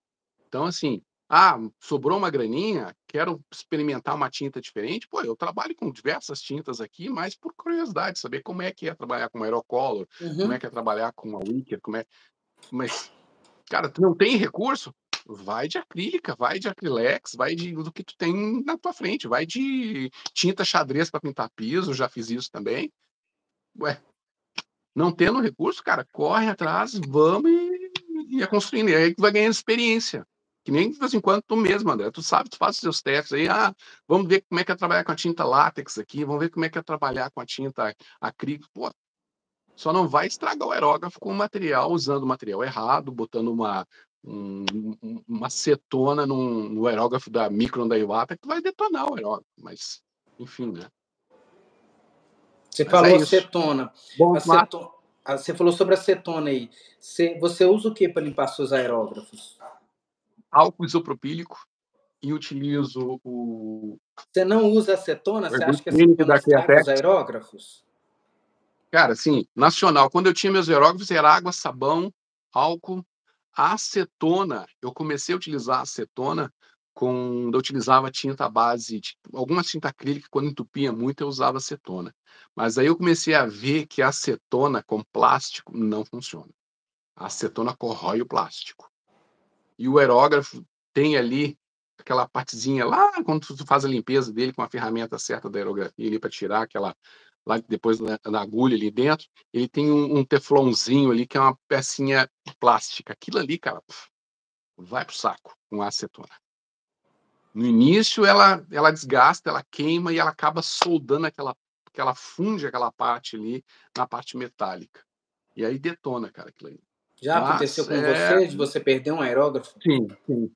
Então, assim, ah, sobrou uma graninha, quero experimentar uma tinta diferente. Pô, eu trabalho com diversas tintas aqui, mas por curiosidade, saber como é que é trabalhar com aerocolor, uhum. como é que é trabalhar com uma wicker, como é. Mas, cara, tu não tem recurso? Vai de acrílica, vai de acrylex, vai de do que tu tem na tua frente, vai de tinta xadrez para pintar piso, já fiz isso também. Ué, não tendo recurso, cara, corre atrás, vamos e, e é construindo. E aí vai ganhando experiência. Que nem de vez em quando tu mesmo, André. Tu sabe, tu faz os seus testes aí. Ah, vamos ver como é que é trabalhar com a tinta látex aqui, vamos ver como é que é trabalhar com a tinta acrílica. Pô, só não vai estragar o aerógrafo com o material, usando o material errado, botando uma, um, uma cetona no, no aerógrafo da Micron da Iwata, que vai detonar o aerógrafo. Mas, enfim, né? Você Mas falou é cetona. Bom, Você falou sobre a cetona aí. Você, você usa o que para limpar seus aerógrafos? Álcool isopropílico e utilizo o. Você não usa acetona? Você acha que acetona estraga os aerógrafos? Cara, sim, nacional. Quando eu tinha meus aerógrafos, era água, sabão, álcool. A acetona, eu comecei a utilizar acetona quando eu utilizava tinta base, tipo, alguma tinta acrílica, quando entupia muito, eu usava acetona. Mas aí eu comecei a ver que a acetona com plástico não funciona. A acetona corrói o plástico e o aerógrafo tem ali aquela partezinha lá, quando tu faz a limpeza dele com a ferramenta certa da aerografia ali para tirar aquela lá depois na, agulha ali dentro, ele tem um, um, teflonzinho ali que é uma pecinha plástica. Aquilo ali, cara, vai pro saco com a acetona. No início ela ela desgasta, ela queima e ela acaba soldando aquela aquela funde aquela parte ali na parte metálica. E aí detona, cara, aquilo aí. Já Mas, aconteceu com é... você de você perder um aerógrafo? Sim, sim.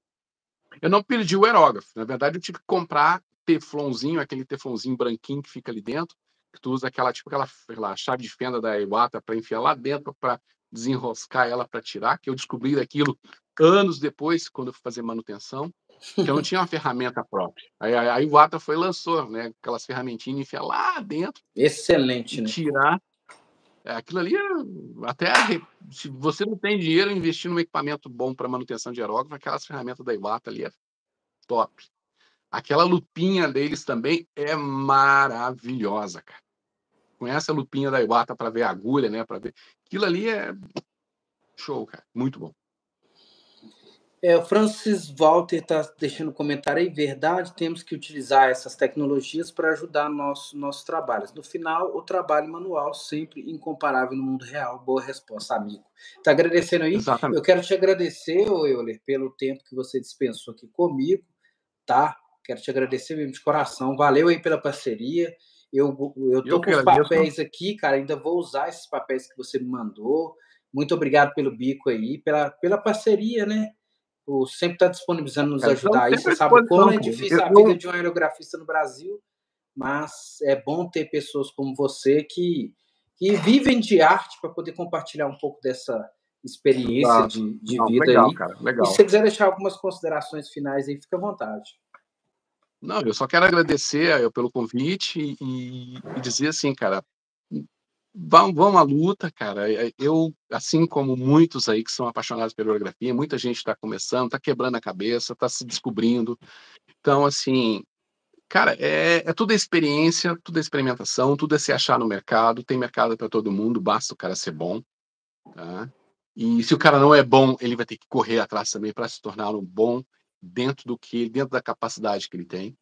Eu não perdi o aerógrafo. Na verdade, eu tive que comprar teflonzinho, aquele teflonzinho branquinho que fica ali dentro, que tu usa aquela tipo aquela, aquela chave de fenda da Iwata para enfiar lá dentro para desenroscar ela para tirar, que eu descobri daquilo anos depois, quando eu fui fazer manutenção, que eu não tinha uma ferramenta própria. Aí a Iwata foi lançou, né, aquelas ferramentinhas enfiar lá dentro. Excelente, né? Tirar aquilo ali, até se você não tem dinheiro, investir num equipamento bom para manutenção de aerógrafo, aquelas ferramentas da Iwata ali é top. Aquela lupinha deles também é maravilhosa, cara. Conhece a lupinha da Iwata para ver a agulha, né? Para ver. Aquilo ali é show, cara. Muito bom. É, o Francis Walter está deixando um comentário aí. Verdade, temos que utilizar essas tecnologias para ajudar nosso, nossos trabalhos. No final, o trabalho manual sempre incomparável no mundo real. Boa resposta, amigo. Está agradecendo aí? Exatamente. Eu quero te agradecer, Euler, pelo tempo que você dispensou aqui comigo, tá? Quero te agradecer mesmo de coração. Valeu aí pela parceria. Eu, eu tô eu com os papéis aqui, cara. Ainda vou usar esses papéis que você me mandou. Muito obrigado pelo bico aí, pela, pela parceria, né? O sempre está disponibilizando nos ajudar aí. Você sabe como é difícil a vida de um aerografista no Brasil, mas é bom ter pessoas como você que, que vivem de arte para poder compartilhar um pouco dessa experiência de, de Não, vida legal, aí. Cara, legal. E se você quiser deixar algumas considerações finais aí, fica à vontade. Não, eu só quero agradecer eu, pelo convite e, e dizer assim, cara, vão, vão à luta, cara. É, eu, assim como muitos aí que são apaixonados pela orografia, muita gente está começando, está quebrando a cabeça, está se descobrindo. Então, assim, cara, é, é tudo experiência, tudo é experimentação, tudo é se achar no mercado. Tem mercado para todo mundo, basta o cara ser bom. Tá? E se o cara não é bom, ele vai ter que correr atrás também para se tornar um bom dentro do que, dentro da capacidade que ele tem.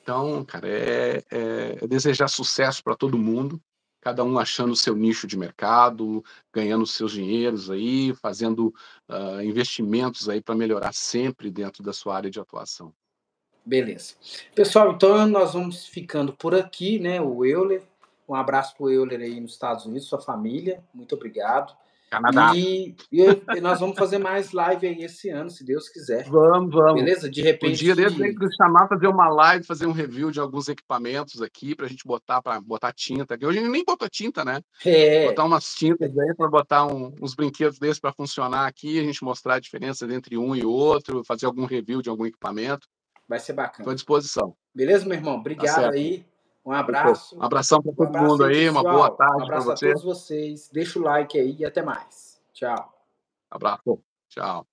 Então, cara, é, é, é desejar sucesso para todo mundo cada um achando o seu nicho de mercado, ganhando seus dinheiros aí, fazendo uh, investimentos aí para melhorar sempre dentro da sua área de atuação. Beleza. Pessoal, então nós vamos ficando por aqui, né? O Euler. Um abraço pro Euler aí nos Estados Unidos, sua família. Muito obrigado. Canadá. E, e, nós vamos fazer mais live aí esse ano, se Deus quiser. Vamos, vamos. Beleza? De repente. Um dia desse de chamar, fazer uma live, fazer um review de alguns equipamentos aqui para a gente botar para botar tinta. Hoje a gente nem botou tinta, né? É. Botar umas tintas aí para botar um, uns brinquedos desses para funcionar aqui, a gente mostrar a diferença entre um e outro, fazer algum review de algum equipamento. Vai ser bacana. Estou à disposição. Beleza, meu irmão? Obrigado tá aí. Um abraço. Um abração para todo um mundo aí, aí uma boa tarde. Um abraço a todos vocês. Deixa o like aí e até mais. Tchau. Abraço. Tchau.